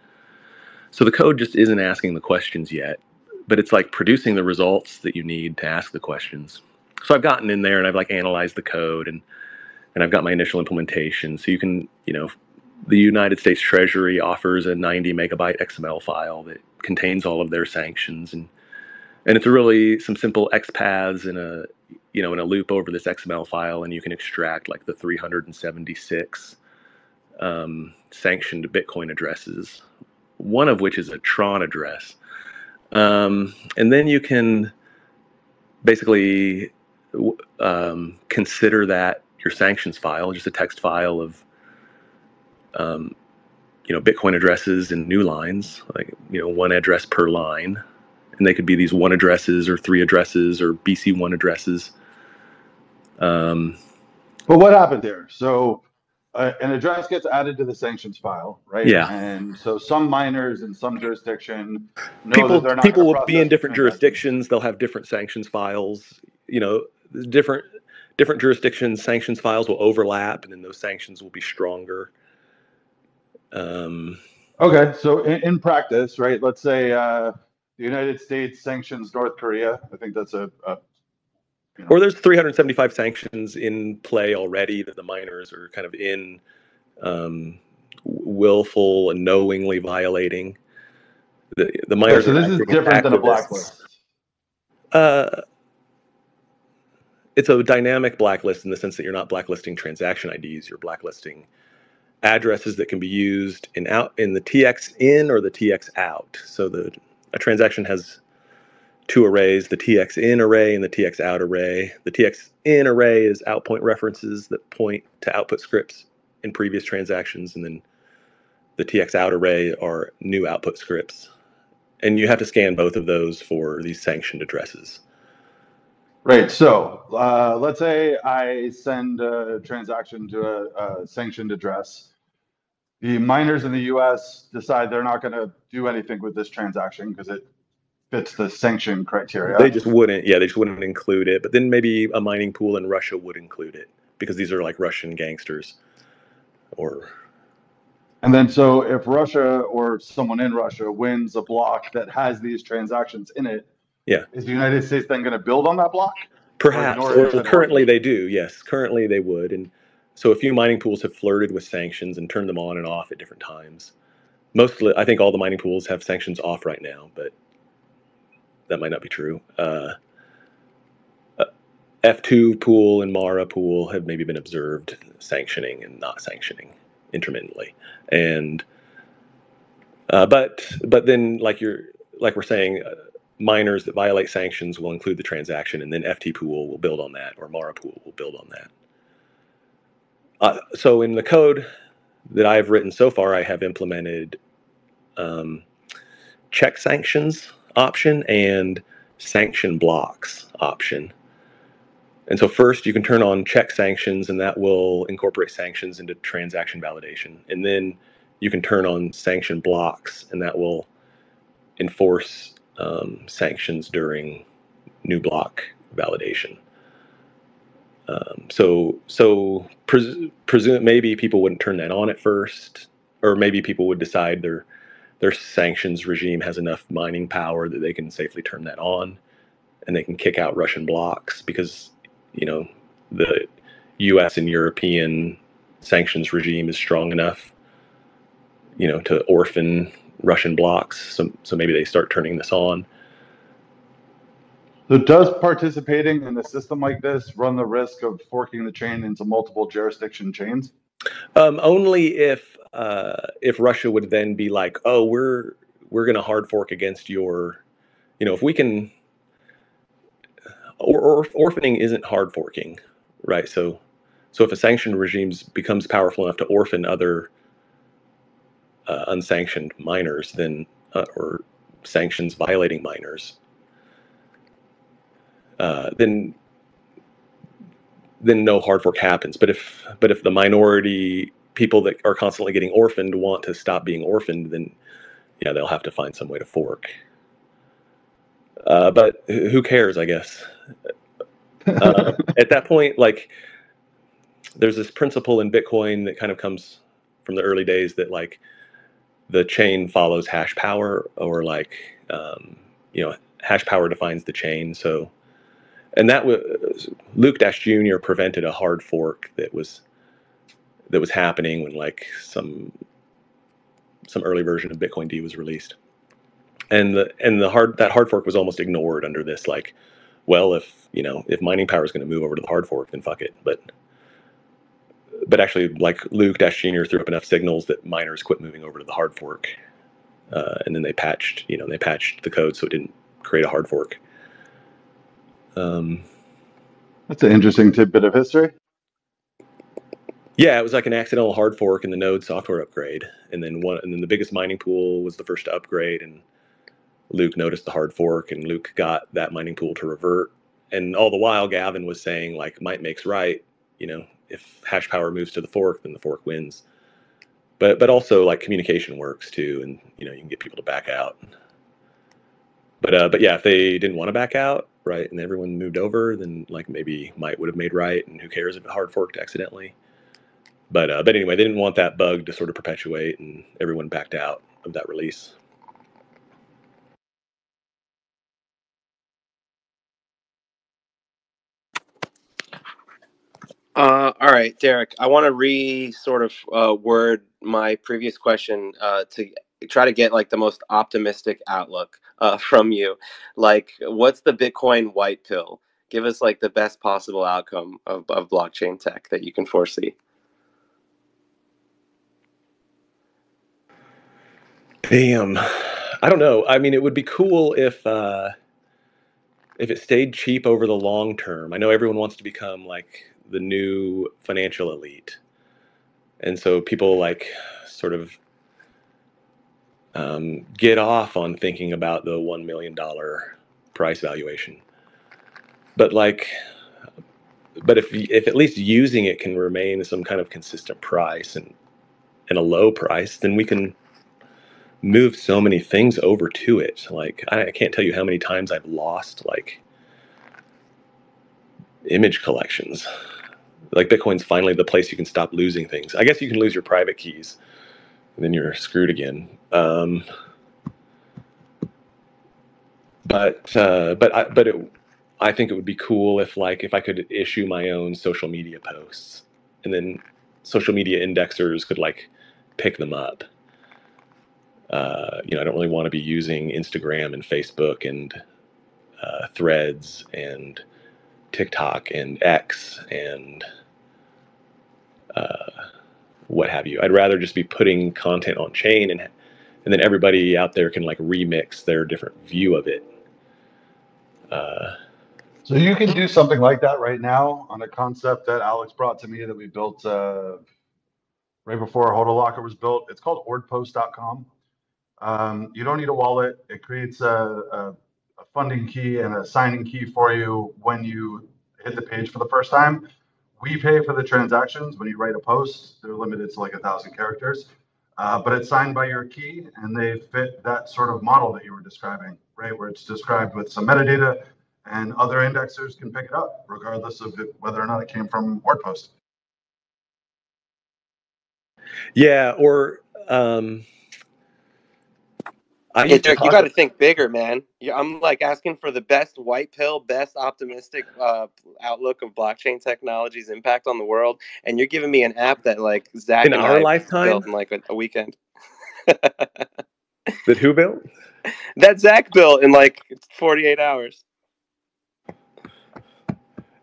So the code just isn't asking the questions yet, but it's like producing the results that you need to ask the questions. So I've gotten in there and I've like analyzed the code and and I've got my initial implementation. So you can, you know, the United States Treasury offers a 90 megabyte XML file that contains all of their sanctions and and it's really some simple XPaths in a you know in a loop over this XML file, and you can extract like the 376 um, sanctioned Bitcoin addresses, one of which is a Tron address, um, and then you can basically um, consider that your sanctions file, just a text file of um, you know Bitcoin addresses and new lines, like you know one address per line and they could be these one addresses or three addresses or BC one addresses. Um, but what happened there? So uh, an address gets added to the sanctions file, right? Yeah. And so some miners in some jurisdiction people people will be in different jurisdictions. They'll have different sanctions files. You know, different different jurisdictions sanctions files will overlap, and then those sanctions will be stronger. Um, okay, so in, in practice, right? Let's say uh, the United States sanctions North Korea. I think that's a, a. or there's 375 sanctions in play already that the miners are kind of in um, willful and knowingly violating. The the miners. so this is different than a blacklist. Uh, it's a dynamic blacklist in the sense that you're not blacklisting transaction IDs. You're blacklisting addresses that can be used in out in the TX in or the TX out. So the a transaction has two arrays, the TX in array and the TX out array. The TX in array is out point references that point to output scripts in previous transactions, and then the TX out array are new output scripts. And you have to scan both of those for these sanctioned addresses. Right. So uh, let's say I send a transaction to a, a sanctioned address the miners in the US decide they're not going to do anything with this transaction because it fits the sanction criteria. They just wouldn't, yeah, they just wouldn't include it. But then maybe a mining pool in Russia would include it because these are like Russian gangsters or. And then, so if Russia or someone in Russia wins a block that has these transactions in it, yeah, is the United States then going to build on that block? Perhaps. Or, or currently, they do. Yes, currently they would, and so a few mining pools have flirted with sanctions and turned them on and off at different times. Mostly, I think all the mining pools have sanctions off right now, but that might not be true. Uh, uh F2 pool and Mara pool have maybe been observed sanctioning and not sanctioning intermittently, and uh, but but then like you're like we're saying, uh, miners that violate sanctions will include the transaction, and then F2 pool will build on that, or Mara pool will build on that. Uh, so in the code that I've written so far, I have implemented um, check sanctions option and sanction blocks option. And so first you can turn on check sanctions and that will incorporate sanctions into transaction validation. And then you can turn on sanction blocks and that will enforce um, sanctions during new block validation. Um, so so pres- presume maybe people wouldn't turn that on at first, or maybe people would decide their their sanctions regime has enough mining power that they can safely turn that on, and they can kick out Russian blocks because you know the U.S. and European sanctions regime is strong enough, you know, to orphan Russian blocks. So so maybe they start turning this on. So does participating in a system like this run the risk of forking the chain into multiple jurisdiction chains? Um, only if uh, if Russia would then be like, oh, we're we're going to hard fork against your, you know, if we can, or, or orphaning isn't hard forking, right? So so if a sanctioned regime becomes powerful enough to orphan other uh, unsanctioned miners, then uh, or sanctions violating miners, uh, then then no hard work happens. But if but if the minority people that are constantly getting orphaned want to stop being orphaned, then yeah, they'll have to find some way to fork. Uh, but who cares? I guess. Uh, at that point, like, there's this principle in Bitcoin that kind of comes from the early days that like the chain follows hash power, or like um, you know, hash power defines the chain. So, and that was Luke Dash Jr. prevented a hard fork that was that was happening when like some some early version of Bitcoin D was released. And the and the hard that hard fork was almost ignored under this like, well, if you know if mining power is going to move over to the hard fork, then fuck it. But but actually, like Luke Dash Jr. threw up enough signals that miners quit moving over to the hard fork, uh, and then they patched you know they patched the code so it didn't create a hard fork. Um, That's an interesting tidbit of history. Yeah, it was like an accidental hard fork in the Node software upgrade, and then one, and then the biggest mining pool was the first to upgrade, and Luke noticed the hard fork, and Luke got that mining pool to revert, and all the while Gavin was saying like might makes right, you know, if hash power moves to the fork, then the fork wins, but but also like communication works too, and you know you can get people to back out, but uh, but yeah, if they didn't want to back out, right, and everyone moved over, then like maybe might would have made right, and who cares if it hard forked accidentally. But uh, but anyway, they didn't want that bug to sort of perpetuate, and everyone backed out of that release. Uh, all right, Derek. I want to re sort of uh, word my previous question uh, to try to get like the most optimistic outlook uh, from you. Like, what's the Bitcoin white pill? Give us like the best possible outcome of, of blockchain tech that you can foresee. Damn. I don't know. I mean, it would be cool if uh, if it stayed cheap over the long term. I know everyone wants to become like the new financial elite, and so people like sort of um, get off on thinking about the one million dollar price valuation. But like, but if if at least using it can remain some kind of consistent price and and a low price, then we can move so many things over to it. Like I, I can't tell you how many times I've lost like image collections. Like Bitcoin's finally the place you can stop losing things. I guess you can lose your private keys, then you're screwed again. Um, but uh, but I, but it, I think it would be cool if like if I could issue my own social media posts, and then social media indexers could like pick them up uh, you know, I don't really want to be using Instagram and Facebook and uh, Threads and TikTok and X and uh, what have you. I'd rather just be putting content on chain and and then everybody out there can like remix their different view of it. Uh, so you can do something like that right now on a concept that Alex brought to me that we built uh, right before Hodl Locker was built. It's called ordpost.com. Um, you don't need a wallet. It creates a, a, a, funding key and a signing key for you when you hit the page for the first time. We pay for the transactions when you write a post. They're limited to like a thousand characters, uh, but it's signed by your key, and they fit that sort of model that you were describing, right? Where it's described with some metadata, and other indexers can pick it up, regardless of it, whether or not it came from WordPost. Yeah, or um, I hey, Derek, you got to think bigger, man. I'm like asking for the best white pill, best optimistic uh, outlook of blockchain technology's impact on the world, and you're giving me an app that like Zach in our I lifetime built in like a, a weekend. that who built? That Zach built in like 48 hours.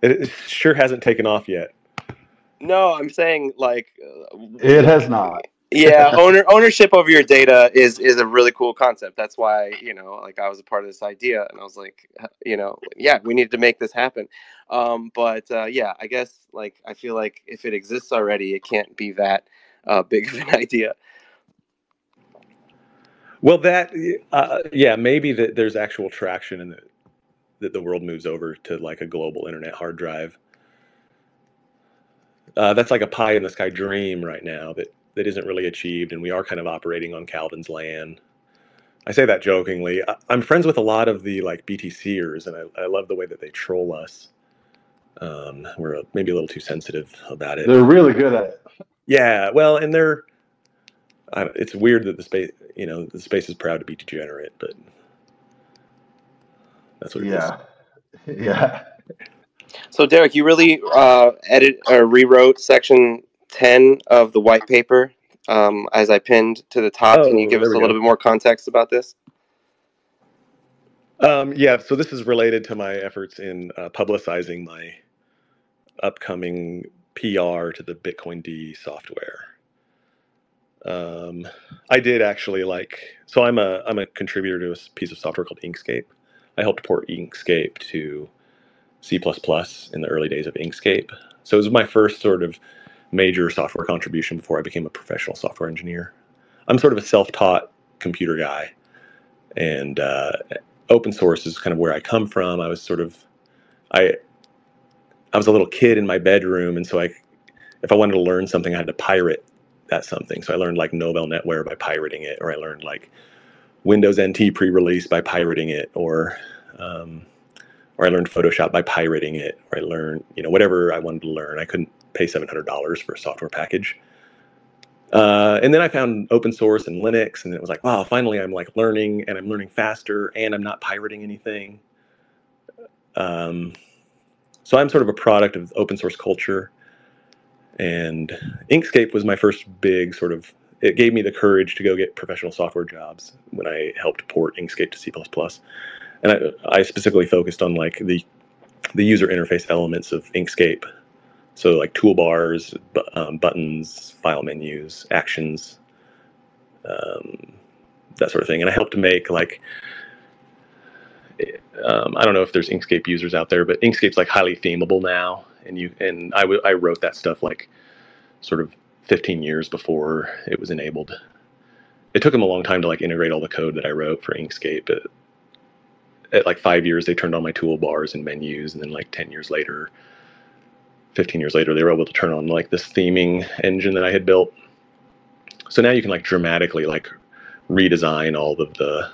It sure hasn't taken off yet. No, I'm saying like uh, it has not yeah owner ownership over your data is is a really cool concept. That's why you know like i was a part of this idea and i was like you know yeah we need to make this happen. Um, but uh, yeah i guess like i feel like if it exists already it can't be that uh, big of an idea. Well that uh, yeah maybe that there's actual traction in the that the world moves over to like a global internet hard drive. Uh, that's like a pie in the sky dream right now that that isn't really achieved, and we are kind of operating on Calvin's land. I say that jokingly. I, am friends with a lot of the like BTCers, and I, I love the way that they troll us. Um, we're maybe a little too sensitive about it. They're really good at it. Yeah, well, and they're. I, it's weird that the space, you know, the space is proud to be degenerate, but that's what it yeah. is. Yeah. So, Derek, you really uh, edit or rewrote section 10 of the white paper um, as I pinned to the top. Oh, Can you give us a little bit more context about this? Um, yeah, so this is related to my efforts in uh, publicizing my upcoming PR to the Bitcoin D software. Um, I did actually like so I'm a I'm a contributor to a piece of software called Inkscape. I helped port Inkscape to C++ in the early days of Inkscape. So it was my first sort of major software contribution before I became a professional software engineer. I'm sort of a self-taught computer guy, and uh, open source is kind of where I come from. I was sort of I I was a little kid in my bedroom, and so I if I wanted to learn something, I had to pirate that something. So I learned like Novell NetWare by pirating it, or I learned like Windows NT pre-release by pirating it, or um, or I learned Photoshop by pirating it, or I learned you know whatever I wanted to learn. I couldn't pay seven hundred dollars for a software package. Uh, and then I found open source and Linux, and it was like, wow, finally I'm like learning, and I'm learning faster, and I'm not pirating anything. Um, so I'm sort of a product of open source culture, and Inkscape was my first big sort of. It gave me the courage to go get professional software jobs when I helped port Inkscape to C++, and I, I specifically focused on like the the user interface elements of Inkscape so like toolbars, um, buttons, file menus, actions, um, that sort of thing. And I helped make like, um, I don't know if there's Inkscape users out there, but Inkscape's like highly themable now. And you and I, I wrote that stuff like sort of 15 years before it was enabled. It took them a long time to like integrate all the code that I wrote for Inkscape. But at like five years, they turned on my toolbars and menus, and then like 10 years later, 15 years later, they were able to turn on like this theming engine that I had built. So now you can like dramatically like redesign all of the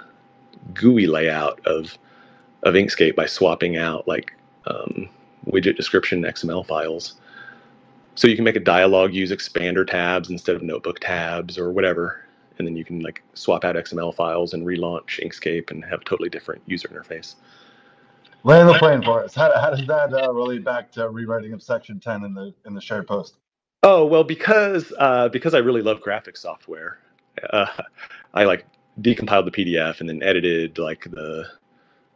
GUI layout of of Inkscape by swapping out like um, widget description XML files. So you can make a dialog use expander tabs instead of notebook tabs or whatever. And then you can like swap out XML files and relaunch Inkscape and have a totally different user interface. Land the plane for us. How, how does that uh, relate back to rewriting of Section 10 in the in the shared post? Oh well, because uh, because I really love graphic software, uh, I like decompiled the PDF and then edited like the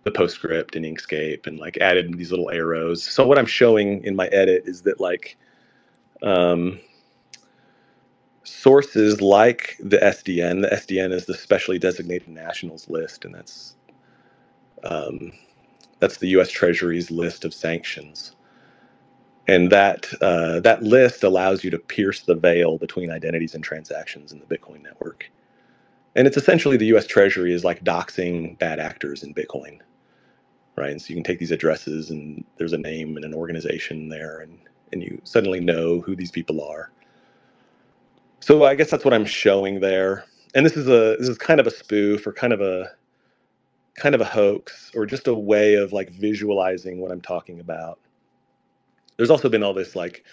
the PostScript and Inkscape and like added these little arrows. So what I'm showing in my edit is that like um, sources like the SDN. The SDN is the specially designated nationals list, and that's um, that's the U.S. Treasury's list of sanctions, and that uh, that list allows you to pierce the veil between identities and transactions in the Bitcoin network. And it's essentially the U.S. Treasury is like doxing bad actors in Bitcoin, right? And so you can take these addresses, and there's a name and an organization there, and and you suddenly know who these people are. So I guess that's what I'm showing there. And this is a this is kind of a spoof or kind of a kind of a hoax or just a way of like visualizing what I'm talking about. There's also been all this like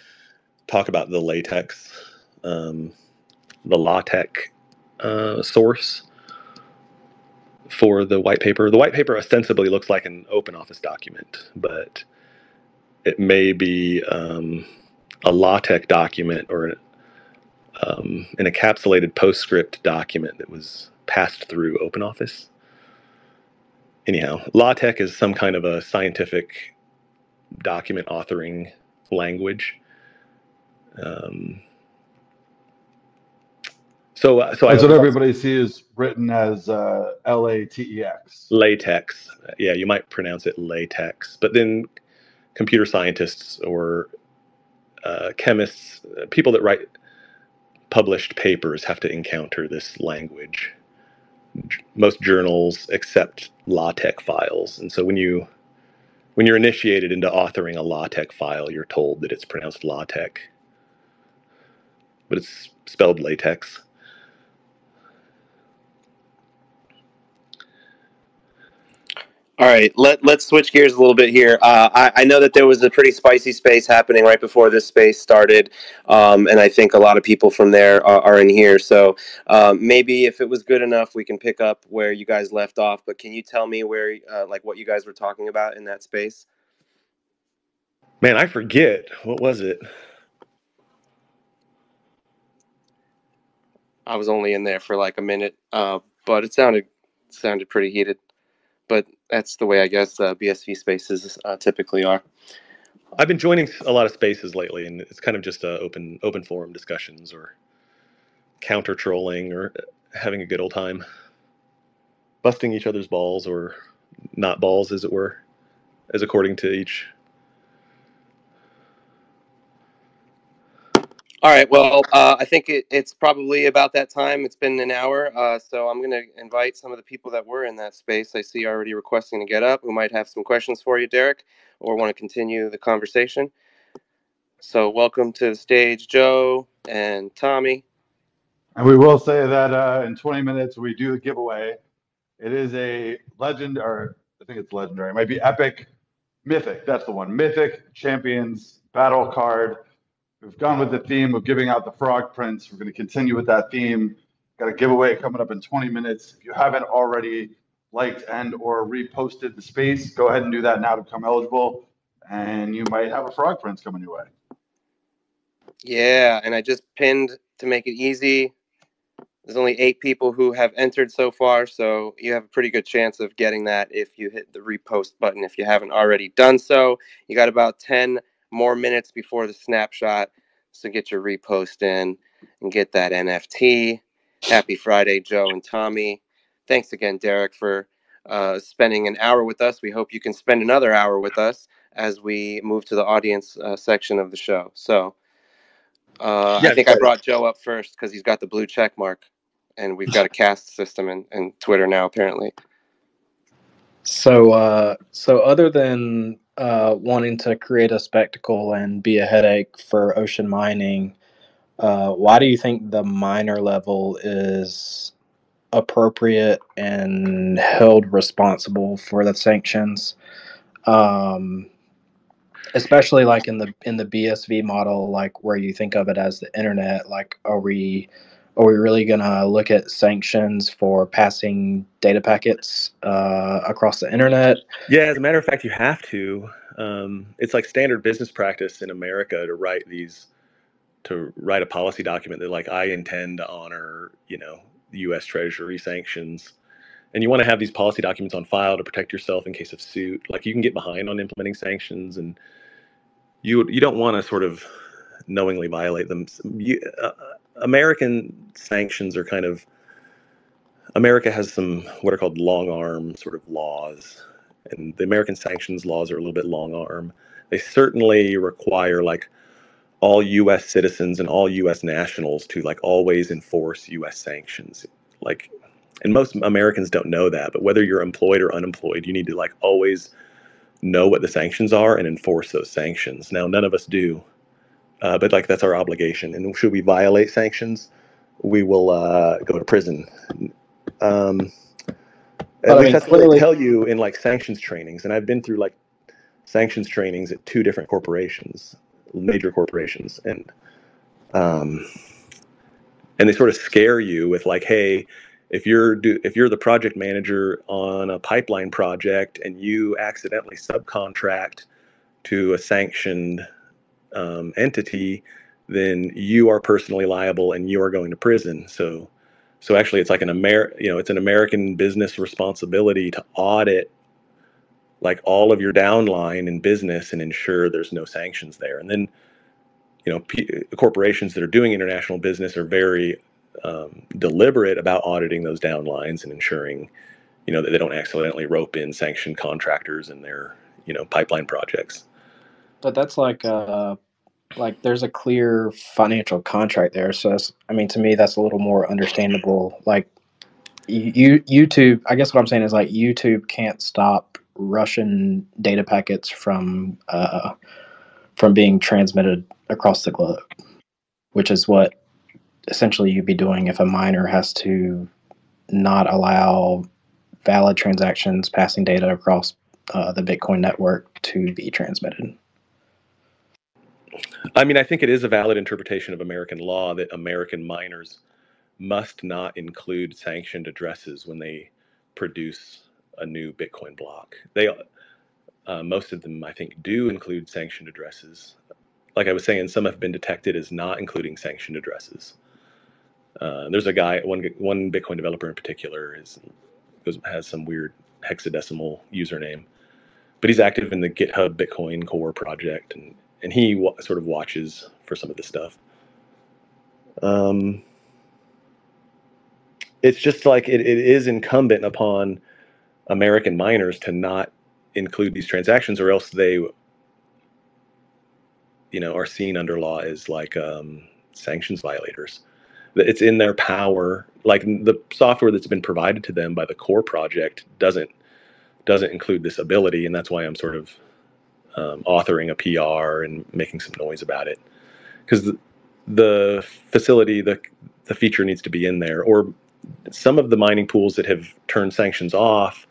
talk about the latex, um, the LaTeX uh, source for the white paper. The white paper ostensibly looks like an open office document, but it may be um, a LaTeX document or um, an encapsulated PostScript document that was passed through OpenOffice anyhow, LaTeX is some kind of a scientific document authoring language. Um, so, uh, so that's I, what everybody sees written as uh, L A T E X. Latex. Yeah, you might pronounce it latex, but then computer scientists or uh, chemists, uh, people that write published papers, have to encounter this language most journals accept LaTeX files, and so when you when you're initiated into authoring a LaTeX file, you're told that it's pronounced LaTeX, but it's spelled latex. All right, let let's switch gears a little bit here. Uh, I, I know that there was a pretty spicy space happening right before this space started, um, and I think a lot of people from there are, are in here. So um, maybe if it was good enough, we can pick up where you guys left off. But can you tell me where, uh, like, what you guys were talking about in that space? Man, I forget. What was it? I was only in there for like a minute, uh, but it sounded sounded pretty heated. But that's the way I guess uh, BSV spaces uh, typically are. I've been joining a lot of spaces lately, and it's kind of just uh, open open forum discussions or counter trolling or having a good old time, busting each other's balls or not balls, as it were, as according to each All right. Well, uh, I think it, it's probably about that time. It's been an hour. Uh, so I'm going to invite some of the people that were in that space. I see already requesting to get up who might have some questions for you, Derek, or want to continue the conversation. So welcome to the stage, Joe and Tommy. And we will say that uh, in 20 minutes, we do the giveaway. It is a legend, or I think it's legendary. It might be epic, mythic. That's the one. Mythic Champions battle card We've gone with the theme of giving out the frog prints. We're going to continue with that theme. Got a giveaway coming up in 20 minutes. If you haven't already liked and or reposted the space, go ahead and do that now to become eligible, and you might have a frog prints coming your way. Yeah, and I just pinned to make it easy. There's only eight people who have entered so far, so you have a pretty good chance of getting that if you hit the repost button if you haven't already done so. You got about 10 more minutes before the snapshot. So get your repost in and get that NFT. Happy Friday, Joe and Tommy. Thanks again, Derek, for uh, spending an hour with us. We hope you can spend another hour with us as we move to the audience uh, section of the show. So uh, yeah, I think I brought Joe up first because he's got the blue check mark, and we've got a cast system in, in Twitter now, apparently. So, uh, so other than uh, wanting to create a spectacle and be a headache for ocean mining, uh, why do you think the miner level is appropriate and held responsible for the sanctions? Um, especially like in the in the BSV model, like where you think of it as the internet. Like, are we are we really going to look at sanctions for passing data packets uh, across the internet? Yeah, as a matter of fact, you have to. Um, it's like standard business practice in America to write these, to write a policy document that, like, I intend to honor, you know, the U.S. Treasury sanctions. And you want to have these policy documents on file to protect yourself in case of suit. Like, you can get behind on implementing sanctions, and you you don't want to sort of knowingly violate them. You, uh, American sanctions are kind of America has some what are called long arm sort of laws, and the American sanctions laws are a little bit long arm. They certainly require like all U.S. citizens and all U.S. nationals to like always enforce U.S. sanctions. Like, and most Americans don't know that, but whether you're employed or unemployed, you need to like always know what the sanctions are and enforce those sanctions. Now, none of us do. Uh, but like that's our obligation. And should we violate sanctions, we will uh, go to prison. Um, at least mean, that's what they tell you in like sanctions trainings. And I've been through like sanctions trainings at two different corporations, major corporations, and um, and they sort of scare you with like, hey, if you're do if you're the project manager on a pipeline project and you accidentally subcontract to a sanctioned um, entity, then you are personally liable and you are going to prison. So, so actually, it's like an Amer, you know, it's an American business responsibility to audit like all of your downline in business and ensure there's no sanctions there. And then, you know, p- corporations that are doing international business are very um, deliberate about auditing those downlines and ensuring, you know, that they don't accidentally rope in sanctioned contractors in their, you know, pipeline projects. But that's like uh like there's a clear financial contract there. So that's I mean to me that's a little more understandable. Like you YouTube I guess what I'm saying is like YouTube can't stop Russian data packets from uh, from being transmitted across the globe, which is what essentially you'd be doing if a miner has to not allow valid transactions passing data across uh, the Bitcoin network to be transmitted. I mean, I think it is a valid interpretation of American law that American miners must not include sanctioned addresses when they produce a new Bitcoin block. They, uh, most of them, I think, do include sanctioned addresses. Like I was saying, some have been detected as not including sanctioned addresses. Uh, there's a guy, one one Bitcoin developer in particular, is has some weird hexadecimal username, but he's active in the GitHub Bitcoin Core project, and and he w- sort of watches for some of this stuff. Um, it's just like it, it is incumbent upon American miners to not include these transactions, or else they, you know, are seen under law as like um, sanctions violators. It's in their power. Like the software that's been provided to them by the core project doesn't doesn't include this ability, and that's why I'm sort of um, authoring a PR and making some noise about it because the, the facility, the the feature needs to be in there. Or some of the mining pools that have turned sanctions off,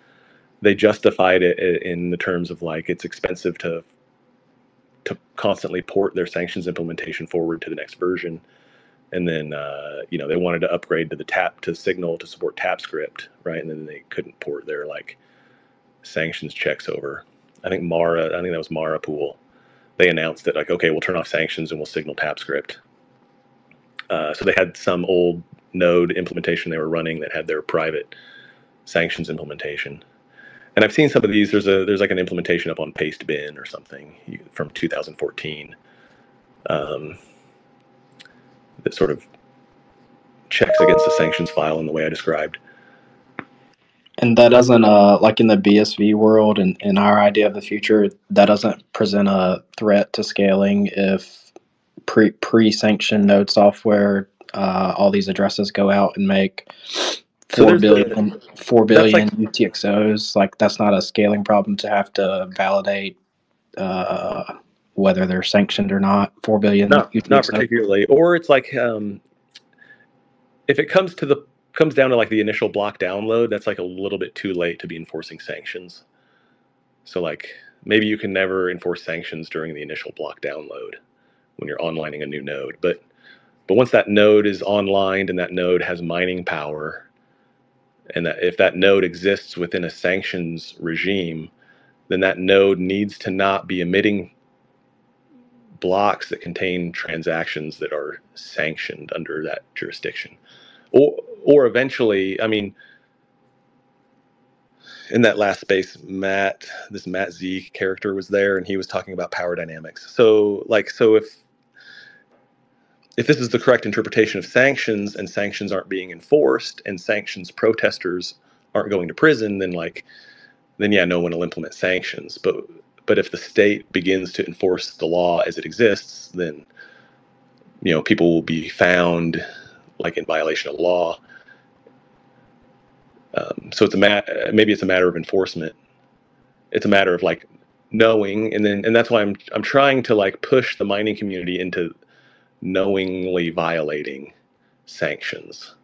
they justified it in the terms of like it's expensive to to constantly port their sanctions implementation forward to the next version. And then uh, you know they wanted to upgrade to the tap to signal to support tap script, right? And then they couldn't port their like sanctions checks over. I think Mara, I think that was Mara Pool. They announced that like, okay, we'll turn off sanctions and we'll signal TapScript. Uh, so they had some old node implementation they were running that had their private sanctions implementation. And I've seen some of these. There's a there's like an implementation up on Pastebin or something from 2014 um, that sort of checks against the sanctions file in the way I described. And that doesn't, uh, like in the BSV world and in our idea of the future, that doesn't present a threat to scaling if pre pre sanctioned node software, uh, all these addresses go out and make four so billion, the, four billion like, UTXOs. Like that's not a scaling problem to have to validate uh, whether they're sanctioned or not. Four billion, not, not particularly. Or it's like um, if it comes to the comes down to like the initial block download, that's like a little bit too late to be enforcing sanctions. So like maybe you can never enforce sanctions during the initial block download when you're onlining a new node. But but once that node is online and that node has mining power, and that if that node exists within a sanctions regime, then that node needs to not be emitting blocks that contain transactions that are sanctioned under that jurisdiction or or eventually, I mean, in that last space, Matt, this Matt Z character was there, and he was talking about power dynamics. So, like, so if if this is the correct interpretation of sanctions, and sanctions aren't being enforced, and sanctions protesters aren't going to prison, then like, then yeah, no one will implement sanctions. But but if the state begins to enforce the law as it exists, then you know people will be found like in violation of law. Um, so it's a. Maybe it's a matter of enforcement. It's a matter of like knowing, and then and that's why I'm I'm trying to like push the mining community into knowingly violating sanctions.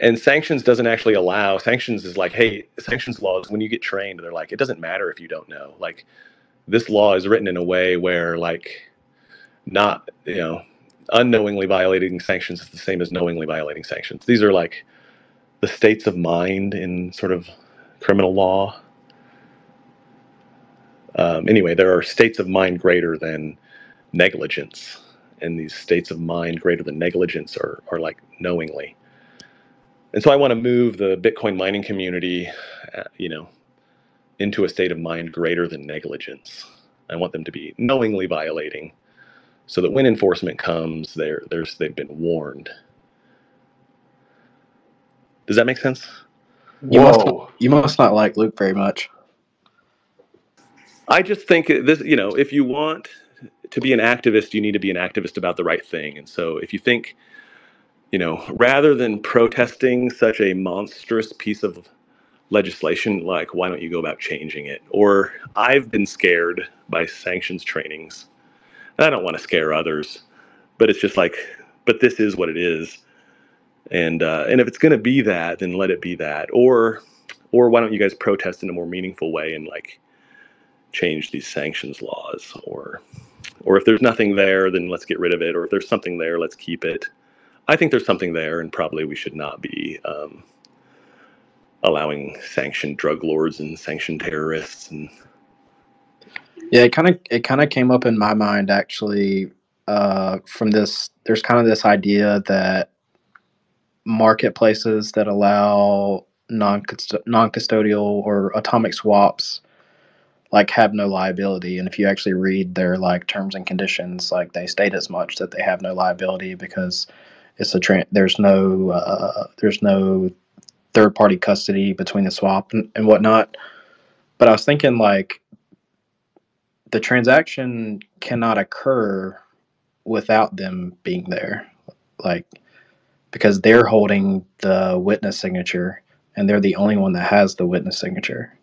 And sanctions doesn't actually allow sanctions is like, hey, sanctions laws when you get trained, they're like, it doesn't matter if you don't know. Like this law is written in a way where like not you know unknowingly violating sanctions is the same as knowingly violating sanctions. These are like the states of mind in sort of criminal law. Um, anyway, there are states of mind greater than negligence, and these states of mind greater than negligence are, are like knowingly. And so I want to move the Bitcoin mining community, uh, you know, into a state of mind greater than negligence. I want them to be knowingly violating so that when enforcement comes, they're, there's, they've been warned. Does that make sense? You must, you must not like Luke very much. I just think this, you know, if you want to be an activist, you need to be an activist about the right thing. And so if you think, you know, rather than protesting such a monstrous piece of legislation, like why don't you go about changing it? Or I've been scared by sanctions trainings. And I don't want to scare others, but it's just like, but this is what it is. And uh, and if it's going to be that, then let it be that. Or or why don't you guys protest in a more meaningful way and like change these sanctions laws? Or or if there's nothing there, then let's get rid of it. Or if there's something there, let's keep it. I think there's something there, and probably we should not be um, allowing sanctioned drug lords and sanctioned terrorists and yeah it kind of it kind of came up in my mind actually uh, from this there's kind of this idea that marketplaces that allow non non-custodial or atomic swaps like have no liability and if you actually read their like terms and conditions like they state as much that they have no liability because it's a tra- there's no uh, there's no third party custody between the swap and, and whatnot. But I was thinking like the transaction cannot occur without them being there. Like because they're holding the witness signature and they're the only one that has the witness signature.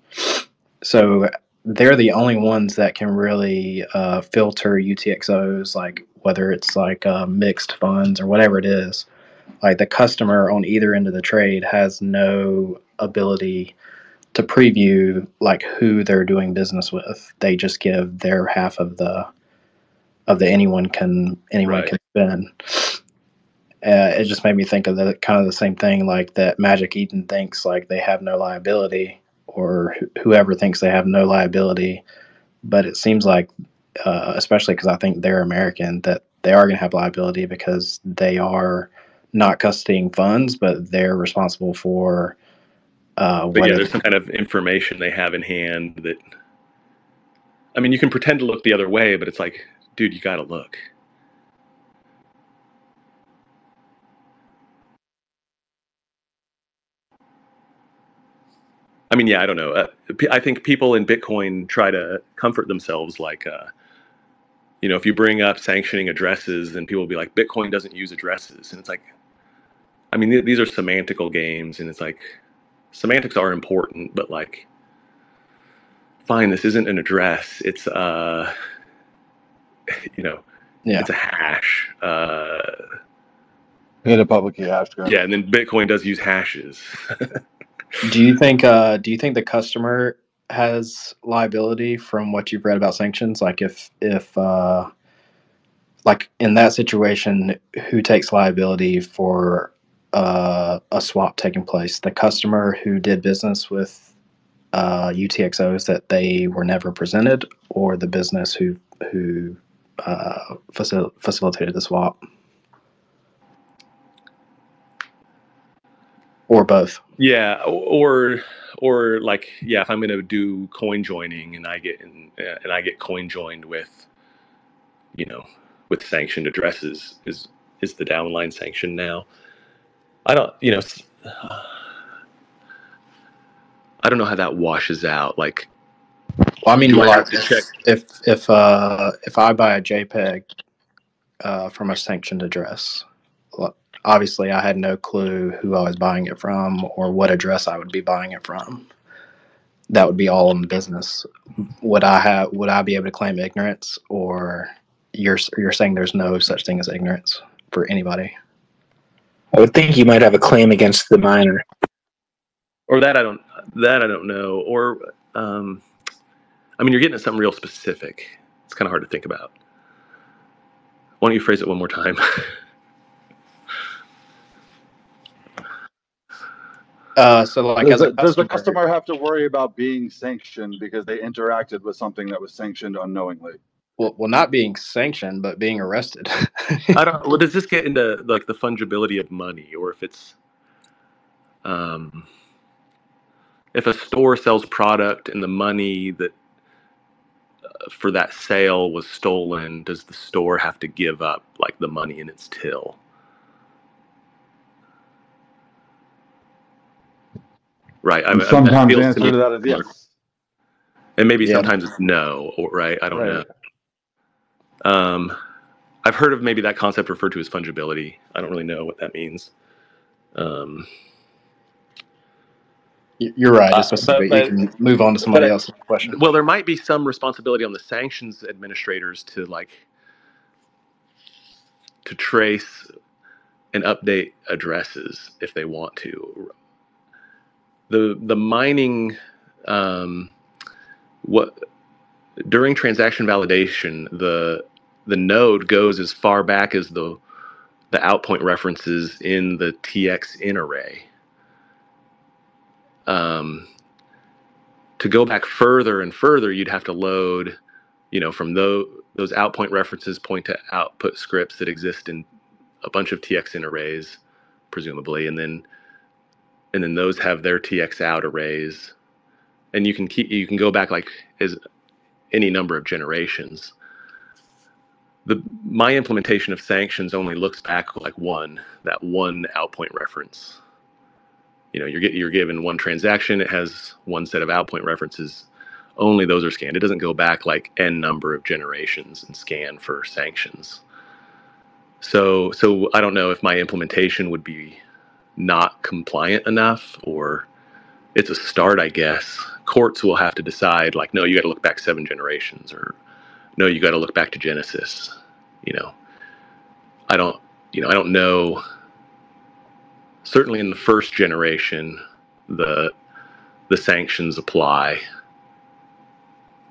So they're the only ones that can really uh, filter UTXOs, like whether it's like uh, mixed funds or whatever it is like the customer on either end of the trade has no ability to preview like who they're doing business with. They just give their half of the of the anyone can anyone right. can spend. Uh, it just made me think of the kind of the same thing like that Magic Eden thinks like they have no liability or wh- whoever thinks they have no liability, but it seems like uh, especially because I think they're American that they are going to have liability because they are not custodying funds, but they're responsible for. Uh, but yeah, there's some kind of information they have in hand that. I mean, you can pretend to look the other way, but it's like, dude, you got to look. I mean, yeah, I don't know. Uh, I think people in Bitcoin try to comfort themselves like, uh, you know, if you bring up sanctioning addresses, then people will be like, Bitcoin doesn't use addresses. And it's like, I mean, th- these are semantical games, and it's like semantics are important, but like, fine, this isn't an address. It's uh, you know, yeah. it's a hash. Uh, in a public key hash. Yeah, and then Bitcoin does use hashes. do you think? Uh, do you think the customer has liability from what you've read about sanctions? Like, if if uh, like in that situation, who takes liability for uh, a swap taking place. The customer who did business with uh, UTXOs that they were never presented, or the business who who uh, facil- facilitated the swap, or both. Yeah, or or like yeah, if I'm going to do coin joining and I get in, and I get coin joined with, you know, with sanctioned addresses, is is the downline sanction now? I don't, you know, I don't know how that washes out. Like, well, I mean, well, if, if if uh, if I buy a JPEG uh, from a sanctioned address, obviously I had no clue who I was buying it from or what address I would be buying it from. That would be all in the business. Would I have? Would I be able to claim ignorance, or you're you're saying there's no such thing as ignorance for anybody? I would think you might have a claim against the miner. Or that I don't that I don't know. Or um, I mean, you're getting at something real specific. It's kind of hard to think about. Why don't you phrase it one more time? Uh, so, like, does, a, does the customer have to worry about being sanctioned because they interacted with something that was sanctioned unknowingly? well, well, not being sanctioned, but being arrested. I don't. Well, does this get into like the fungibility of money, or if it's, um, if a store sells product and the money that uh, for that sale was stolen, does the store have to give up like the money in its till? Right. I, sometimes the answer to, to that is yes. And maybe yeah. sometimes it's no, or, right? I don't right. know. Um, I've heard of maybe that concept referred to as fungibility. I don't really know what that means. Um, You're right. Uh, Especially but- you can move on to somebody but- else's question. Well, there might be some responsibility on the sanctions administrators to like to trace and update addresses if they want to. The the mining um, what during transaction validation the the node goes as far back as the the out point references in the TX in array. Um, to go back further and further, you'd have to load, you know, from those those out point references point to output scripts that exist in a bunch of TX in arrays, presumably, and then and then those have their TX out arrays, and you can keep you can go back like as any number of generations. The my implementation of sanctions only looks back like one that one outpoint reference. You know you're get, you're given one transaction it has one set of outpoint references. Only those are scanned. It doesn't go back like n number of generations and scan for sanctions. So so i don't know if my implementation would be not compliant enough or it's a start i guess courts will have to decide like no you got to look back seven generations or no you got to look back to genesis you know i don't you know i don't know certainly in the first generation, the the sanctions apply.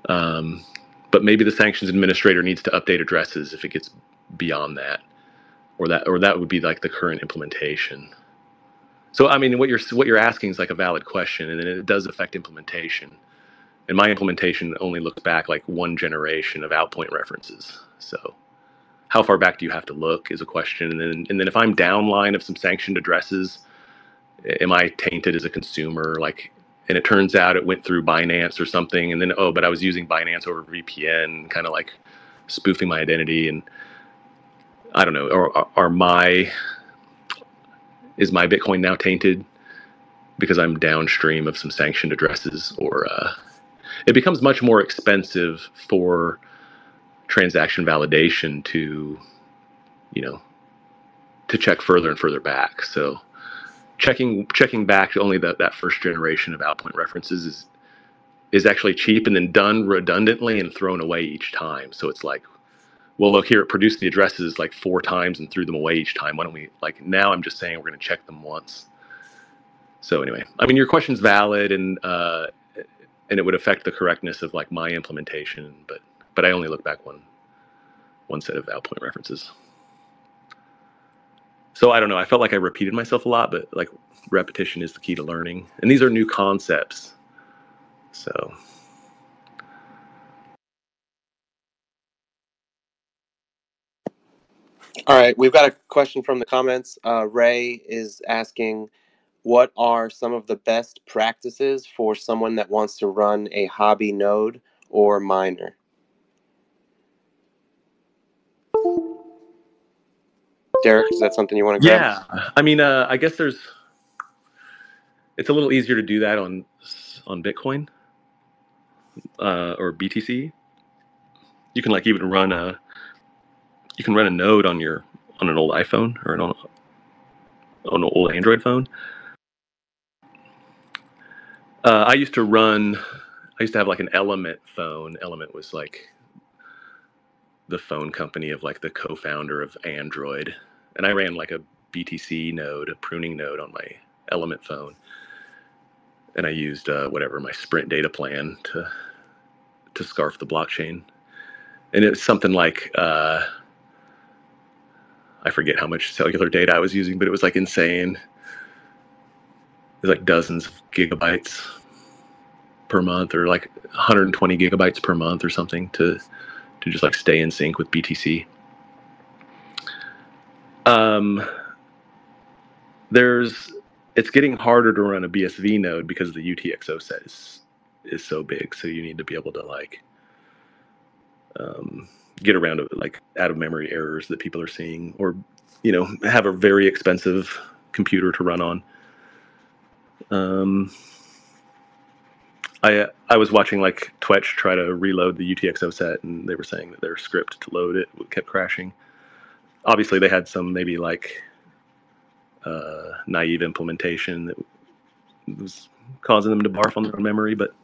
Um, but maybe the sanctions administrator needs to update addresses if it gets beyond that, or that or that would be like the current implementation. So I mean, what you're what you're asking is like a valid question, and it does affect implementation. And my implementation only looks back like one generation of outpoint references. So how far back do you have to look is a question and then and then if i'm downline of some sanctioned addresses am i tainted as a consumer like and it turns out it went through binance or something and then oh but i was using binance over vpn kind of like spoofing my identity and i don't know or are, are my is my bitcoin now tainted because i'm downstream of some sanctioned addresses or uh, it becomes much more expensive for transaction validation to you know to check further and further back. So checking checking back to only that that first generation of outpoint references is is actually cheap and then done redundantly and thrown away each time. So it's like well look here it produced the addresses like four times and threw them away each time why don't we like now i'm just saying we're going to check them once so anyway i mean your question's valid and uh and it would affect the correctness of like my implementation but but I only look back one one set of outpoint references. So I don't know. I felt like I repeated myself a lot, but like repetition is the key to learning. And these are new concepts. So All right, we've got a question from the comments. Uh, Ray is asking, what are some of the best practices for someone that wants to run a hobby node or miner? Derek, is that something you want to grab? yeah, I mean, uh, I guess there's. It's a little easier to do that on on Bitcoin uh, or BTC. You can like even run a. You can run a node on your on an old iPhone or an, on an old Android phone. Uh, I used to run. I used to have like an Element phone. Element was like the phone company of like the co-founder of Android, and I ran like a BTC node, a pruning node on my Element phone, and I used uh, whatever my Sprint data plan to to scarf the blockchain, and it was something like uh, I forget how much cellular data I was using, but it was like insane. It was like dozens of gigabytes per month, or like 120 gigabytes per month, or something to to just like stay in sync with BTC. Um, there's it's getting harder to run a BSV node because the UTXO set is is so big. So you need to be able to like um, get around like out of memory errors that people are seeing, or you know have a very expensive computer to run on. Um, I I was watching like Twetch try to reload the UTXO set, and they were saying that their script to load it kept crashing. Obviously, they had some maybe like uh, naive implementation that was causing them to barf on their memory, but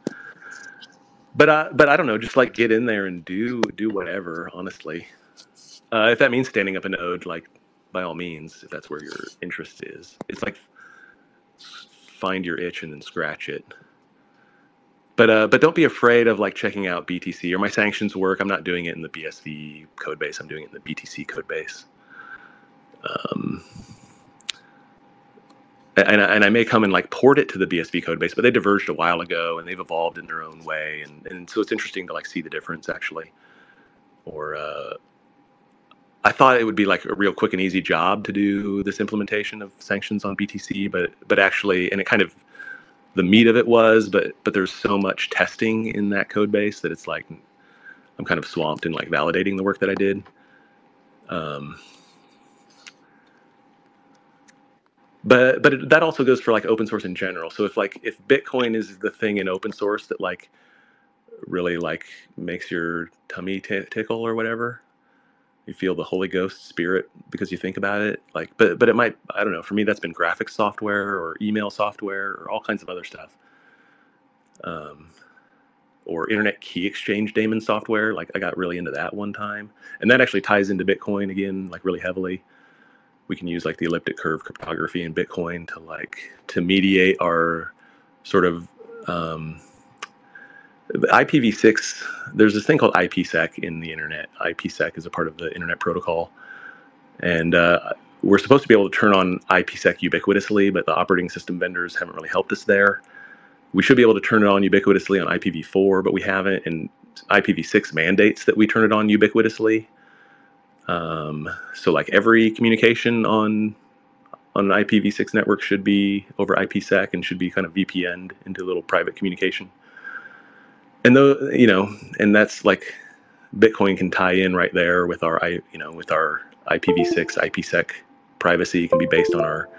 but uh, but I don't know, just like get in there and do do whatever. Honestly, uh, if that means standing up a node, like by all means, if that's where your interest is, it's like find your itch and then scratch it. But uh, but don't be afraid of like checking out BTC or my sanctions work. I'm not doing it in the BSV code base. I'm doing it in the BTC code base. Um, and, and I may come and like port it to the BSV code base, but they diverged a while ago and they've evolved in their own way, and, and so it's interesting to like see the difference actually. Or uh, I thought it would be like a real quick and easy job to do this implementation of sanctions on BTC, but but actually, and it kind of the meat of it was, but but there's so much testing in that code base that it's like I'm kind of swamped in like validating the work that I did. Um, but but it, that also goes for like open source in general. So if like if bitcoin is the thing in open source that like really like makes your tummy t- tickle or whatever you feel the holy ghost spirit because you think about it like but but it might i don't know for me that's been graphics software or email software or all kinds of other stuff. Um or internet key exchange daemon software like i got really into that one time. And that actually ties into bitcoin again like really heavily we can use like the elliptic curve cryptography in Bitcoin to like to mediate our sort of um, IPv6. There's this thing called IPsec in the internet. IPsec is a part of the internet protocol, and uh, we're supposed to be able to turn on IPsec ubiquitously, but the operating system vendors haven't really helped us there. We should be able to turn it on ubiquitously on IPv4, but we haven't, and IPv6 mandates that we turn it on ubiquitously um, so like every communication on on an IPv6 network should be over IPsec and should be kind of VPN'd into a little private communication. And though you know, and that's like Bitcoin can tie in right there with our you know with our IPv6 IPsec privacy can be based on our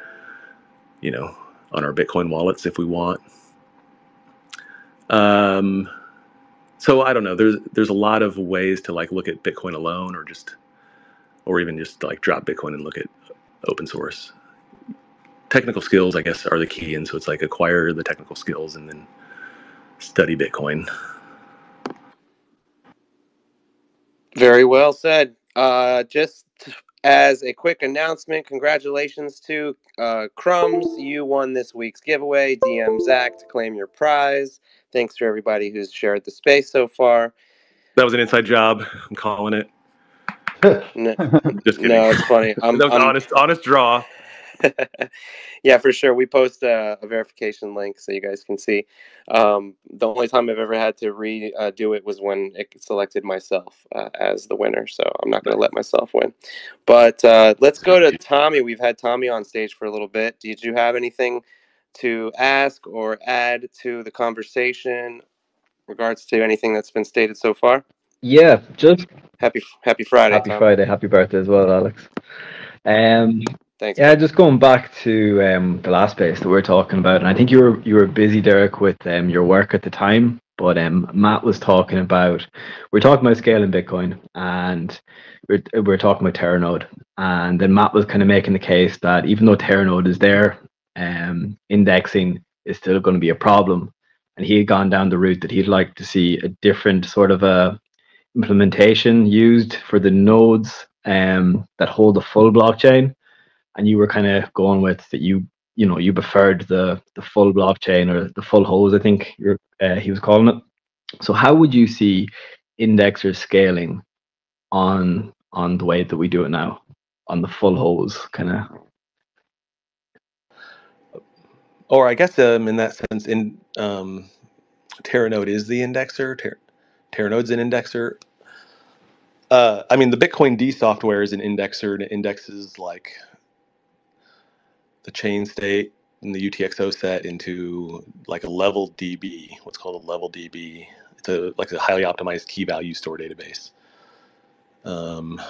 you know on our Bitcoin wallets if we want. Um, so I don't know. There's there's a lot of ways to like look at Bitcoin alone or just or even just like drop Bitcoin and look at open source. Technical skills, I guess, are the key, and so it's like acquire the technical skills and then study Bitcoin. Very well said. Uh, just as a quick announcement, congratulations to uh, Crumbs. You won this week's giveaway. DM Zach to claim your prize. Thanks to everybody who's shared the space so far. That was an inside job. I'm calling it. No, Just kidding. no it's funny. I'm, that was I'm- honest, honest draw. yeah, for sure. We post a, a verification link so you guys can see. Um, the only time I've ever had to redo it was when it selected myself uh, as the winner. So I'm not going to let myself win. But uh, let's go to Tommy. We've had Tommy on stage for a little bit. Did you have anything to ask or add to the conversation regards to anything that's been stated so far? Yeah, just Happy Happy Friday. happy Tom. Friday, happy birthday as well, Alex. Um, Thanks. yeah, just going back to um, the last space that we are talking about, and I think you were you were busy, Derek, with um, your work at the time. But um, Matt was talking about we are talking about scaling Bitcoin, and we are we are talking about Teranode, and then Matt was kind of making the case that even though Teranode is there, um, indexing is still going to be a problem, and he had gone down the route that he'd like to see a different sort of a implementation used for the nodes um, that hold the full blockchain and you were kind of going with that you you know you preferred the the full blockchain or the full hose i think uh, he was calling it so how would you see indexers scaling on on the way that we do it now on the full hose kind of Or I guess um, in that sense, in um, Teranode is the indexer. Ter- Teranode's an indexer. Uh, I mean, the Bitcoin D software is an indexer, and it indexes like the chain state and the UTXO set into like a level DB, what's called a level DB. It's a like a highly optimized key value store database. Um,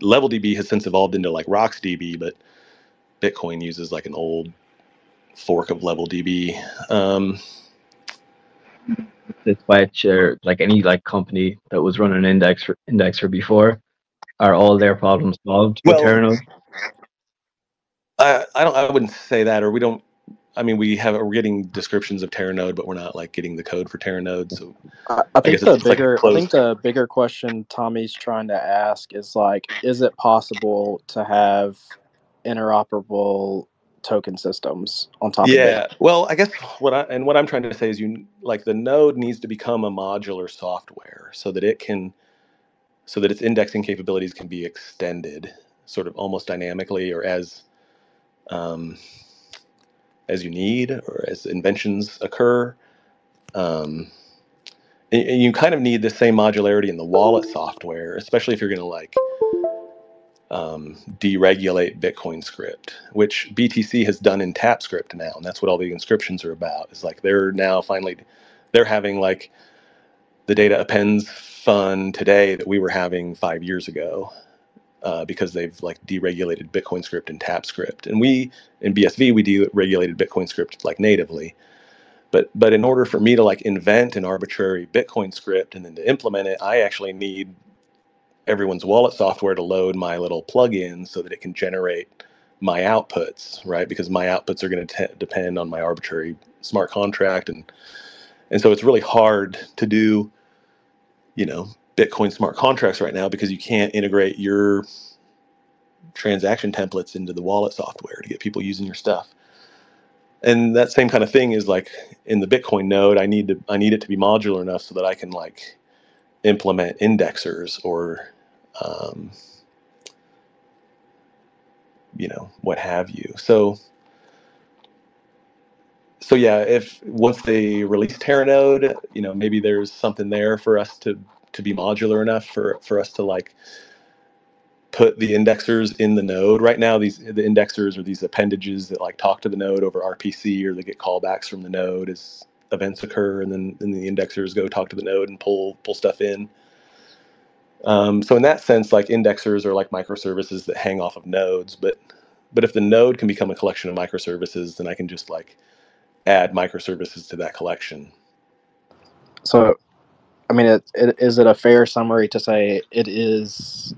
level DB has since evolved into like Rocks DB, but Bitcoin uses like an old fork of level DB. Um, this which or like any like company that was running an indexer indexer before are all their problems solved with Well, Teranode? I, I don't I wouldn't say that or we don't I mean, we have we're getting descriptions of Teranode, but we're not like getting the code for Teranode. So I, I think guess the it's like bigger I think the bigger question Tommy's trying to ask is like, is it possible to have interoperable token systems on top of Yeah, it? well, I guess what I and what I'm trying to say is you like the node needs to become a modular software so that it can so that its indexing capabilities can be extended sort of almost dynamically or as um, as you need or as inventions occur. Um, and, and you kind of need the same modularity in the wallet software, especially if you're going to like um, deregulate Bitcoin script, which BTC has done in TapScript now, and that's what all the inscriptions are about. Is like they're now finally they're having like the data appends fun today that we were having five years ago uh, because they've like deregulated Bitcoin script and TapScript, and we in BSV we deregulated Bitcoin script like natively. But but in order for me to like invent an arbitrary Bitcoin script and then to implement it, I actually need everyone's wallet software to load my little plugin so that it can generate my outputs, right? Because my outputs are going to depend on my arbitrary smart contract, and and so it's really hard to do, you know, Bitcoin smart contracts right now because you can't integrate your transaction templates into the wallet software to get people using your stuff. And that same kind of thing is like in the Bitcoin node, I need to I need it to be modular enough so that I can like implement indexers or um, you know what have you. So so yeah, if once they release Teranode, you know maybe there's something there for us to to be modular enough for for us to like put the indexers in the node. Right now, these the indexers are these appendages that like talk to the node over RPC or they get callbacks from the node as events occur, and then then the indexers go talk to the node and pull pull stuff in. Um, so in that sense, like indexers are like microservices that hang off of nodes. But but if the node can become a collection of microservices, then I can just like add microservices to that collection. So, I mean, it, it, is it a fair summary to say it is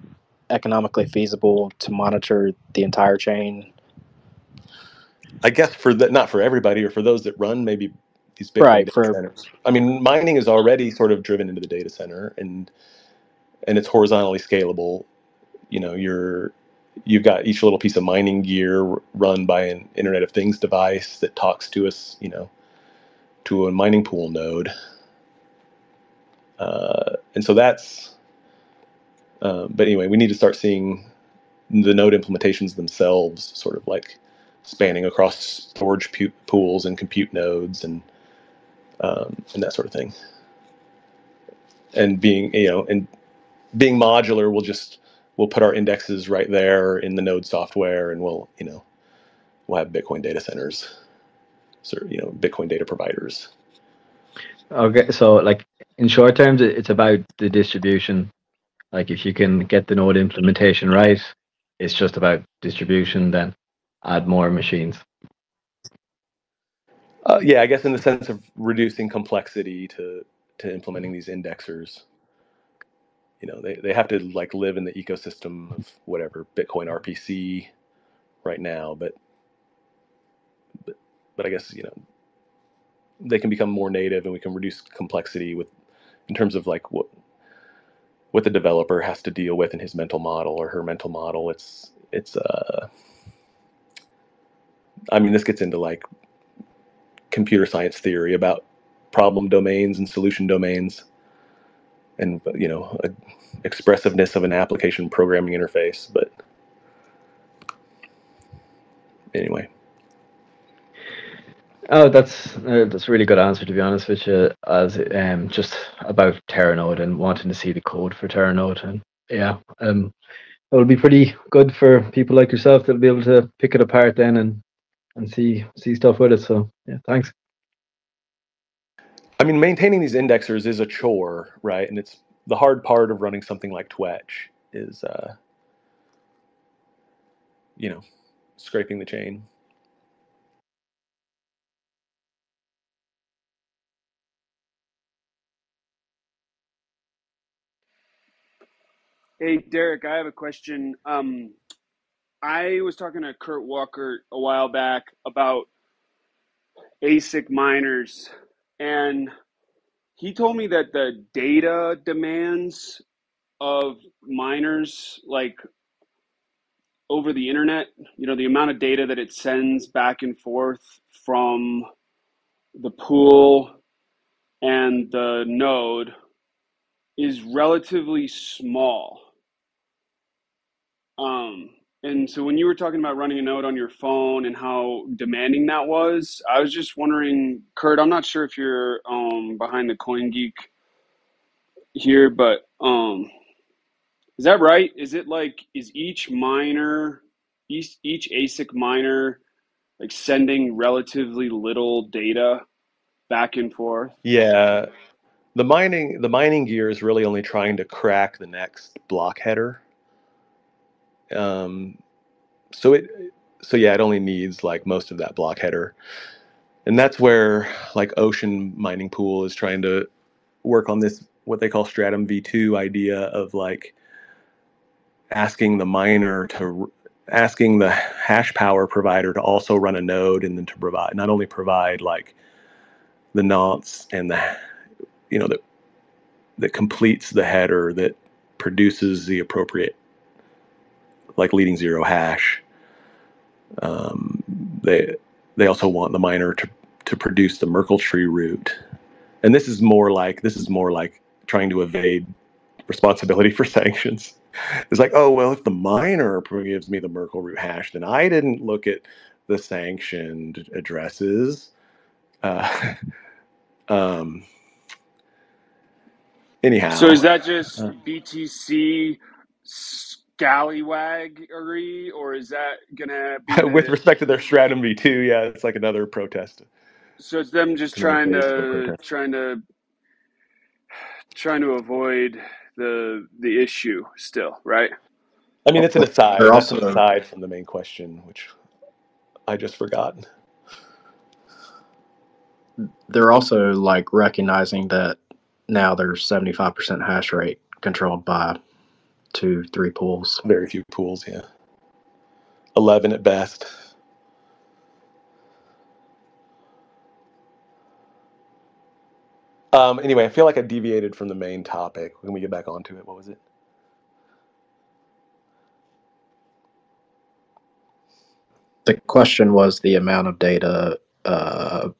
economically feasible to monitor the entire chain? I guess for that, not for everybody, or for those that run maybe these big Right, data for- centers. I mean, mining is already sort of driven into the data center, and and it's horizontally scalable. You know, you're you've got each little piece of mining gear run by an Internet of Things device that talks to us, you know, to a mining pool node. Uh, and so that's, uh, but anyway, we need to start seeing the node implementations themselves sort of like spanning across storage pu- pools and compute nodes and um, and that sort of thing. And being, you know, and being modular, we'll just we'll put our indexes right there in the node software, and we'll, you know, we'll have Bitcoin data centers, so you know, Bitcoin data providers. Okay, so like in short terms, it's about the distribution. Like if you can get the node implementation right, it's just about distribution. Then add more machines. Uh, yeah, I guess in the sense of reducing complexity to to implementing these indexers. You know, they, they have to like live in the ecosystem of whatever Bitcoin RPC right now, but but but I guess you know they can become more native and we can reduce complexity with in terms of like what what the developer has to deal with in his mental model or her mental model. It's it's uh I mean this gets into like computer science theory about problem domains and solution domains and you know a, expressiveness of an application programming interface but anyway Oh, that's uh, that's a really good answer to be honest with you. As um, just about Teranode and wanting to see the code for Teranode, and yeah, um, it'll be pretty good for people like yourself that'll be able to pick it apart then and and see see stuff with it. So yeah, thanks. I mean maintaining these indexers is a chore right and it's the hard part of running something like twetch is uh you know scraping the chain Hey, Derek, I have a question. Um, I was talking to Kurt Wuckert a while back about ASIC miners, and he told me that the data demands of miners, like over the internet, you know, the amount of data that it sends back and forth from the pool and the node is relatively small. Um, and so when you were talking about running a node on your phone and how demanding that was, I was just wondering, Kurt, I'm not sure if you're um, behind the Coin Geek here, but um, is that right? Is it like is each miner, each each ASIC miner, like sending relatively little data back and forth? Yeah, the mining the mining gear is really only trying to crack the next block header. Um, so it so yeah, it only needs like most of that block header, and that's where like Ocean Mining Pool is trying to work on this what they call Stratum v2 idea of like asking the miner to asking the hash power provider to also run a node and then to provide not only provide like the nonce and the you know that that completes the header that produces the appropriate like leading zero hash. Um, they they also want the miner to to produce the merkle tree root. And this is more like this is more like trying to evade responsibility for sanctions. It's like, oh well, if the miner gives me the Merkle root hash, then I didn't look at the sanctioned addresses. Uh, um, anyhow, So is that just uh, BTC scallywaggery, or is that gonna be with the? respect to their Stratum V2, yeah, it's like another protest, So it's them just another trying phase of the to protest. trying to trying to avoid the the issue still, right? I mean, it's an Well, aside. they're That's an also aside from the main question, which I just forgot. they're also like recognizing that now there's 75% hash rate controlled by two, three pools. Very few pools, yeah, eleven at best. Um, anyway, I feel like I deviated from the main topic. When we get back onto it, what was it? The question was the amount of data uh,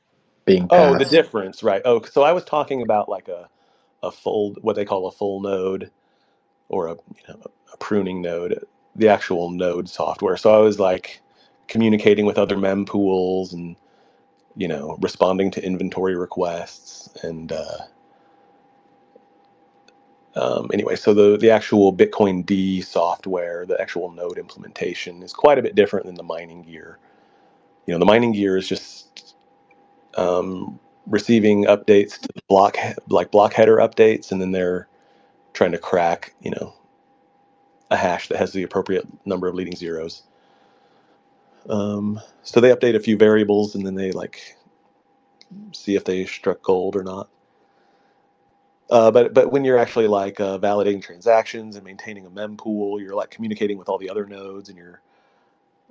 being Oh, the difference, right? Oh, so I was talking about like a a full, what they call a full node or a you know a pruning node, the actual node software. So I was like communicating with other mempools and you know responding to inventory requests and uh, um, anyway, so the the actual Bitcoin D software, the actual node implementation, is quite a bit different than the mining gear. You know, the mining gear is just um, receiving updates to the block like block header updates, and then they're trying to crack you know a hash that has the appropriate number of leading zeros. Um, so they update a few variables, and then they like see if they struck gold or not. Uh, but but when you're actually like uh, validating transactions and maintaining a mempool, you're like communicating with all the other nodes, and your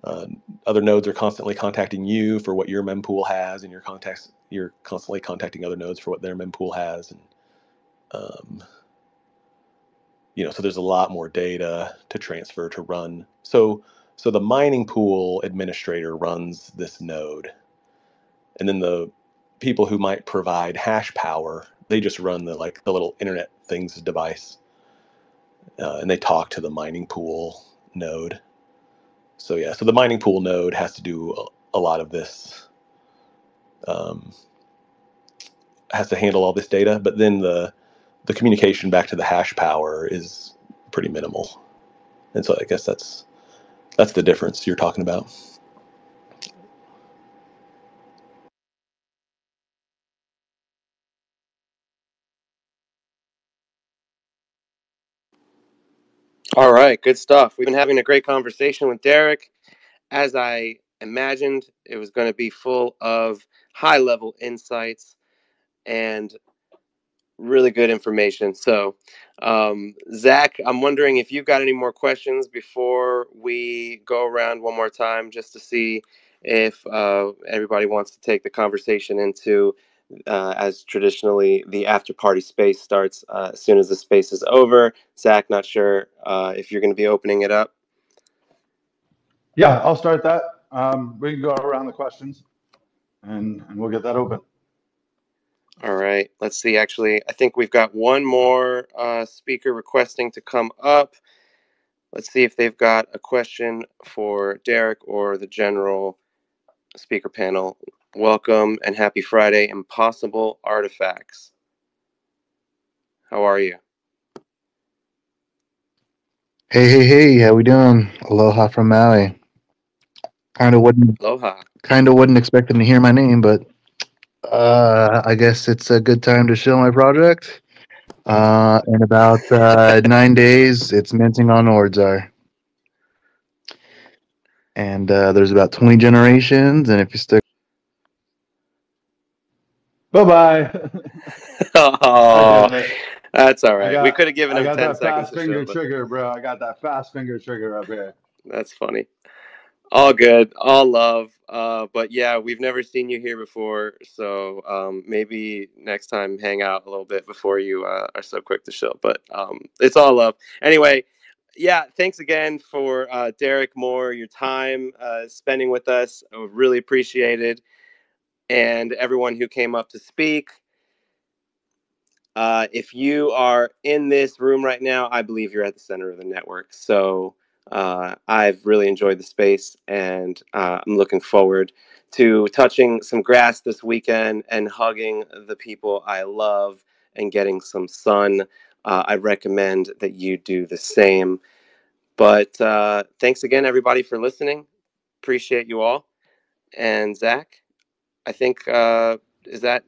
uh, other nodes are constantly contacting you for what your mempool has, and your contacts you're constantly contacting other nodes for what their mempool has, and um, you know so there's a lot more data to transfer to run. So so the mining pool administrator runs this node, and then the people who might provide hash power they just run the like the little internet things device uh, and they talk to the mining pool node. So yeah so the mining pool node has to do a, a lot of this um, has to handle all this data. But then the the communication back to the hash power is pretty minimal and so i guess that's that's the difference you're talking about All right, good stuff. We've been having a great conversation with Derek. As I imagined, it was going to be full of high level insights and really good information. So, um, Zach, I'm wondering if you've got any more questions before we go around one more time, just to see if uh, everybody wants to take the conversation into, uh, as traditionally the after party space starts uh, as soon as the space is over. Zach, not sure uh, if you're going to be opening it up. Yeah, I'll start that. Um, we can go around the questions, and, and we'll get that open. All right, let's see. Actually, I think we've got one more uh, speaker requesting to come up. Let's see if they've got a question for Derek or the general speaker panel. Welcome and happy Friday, Impossible Artifacts. How are you? Hey, hey, hey, how we doing? Aloha from Maui. Kind of wouldn't Aloha. kind of wasn't expecting to hear my name, but uh, I guess it's a good time to show my project. Uh, in about uh, nine days, it's minting on Ordzar. And uh, there's about 20 generations, and if you stick Bye bye. oh, that's all right. got- we could have given I him got 10 that seconds fast finger show, but trigger, bro. I got that fast finger trigger up here. that's funny. All good, all love. Uh, but yeah, we've never seen you here before, so um, maybe next time hang out a little bit before you uh, are so quick to show. But um, it's all love. Anyway, yeah, thanks again for uh, Derek Moore, your time uh, spending with us. Really appreciated, and everyone who came up to speak. Uh, if you are in this room right now, I believe you're at the center of the network. So uh, I've really enjoyed the space, and uh, I'm looking forward to touching some grass this weekend and hugging the people I love and getting some sun. Uh, I recommend that you do the same. But uh, thanks again, everybody, for listening. Appreciate you all. And Zach, I think uh, is that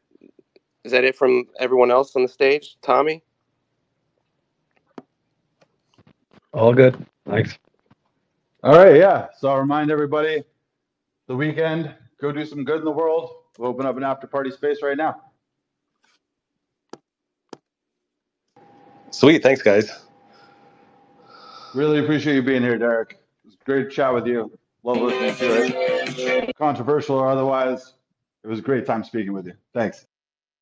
is that it from everyone else on the stage? Tommy? All good. Thanks. All right, yeah. So I'll remind everybody the weekend, go do some good in the world. We'll open up an after party space right now. Sweet. Thanks, guys. Really appreciate you being here, Derek. It was great to chat with you. Love listening to it. Controversial or otherwise, it was a great time speaking with you. Thanks.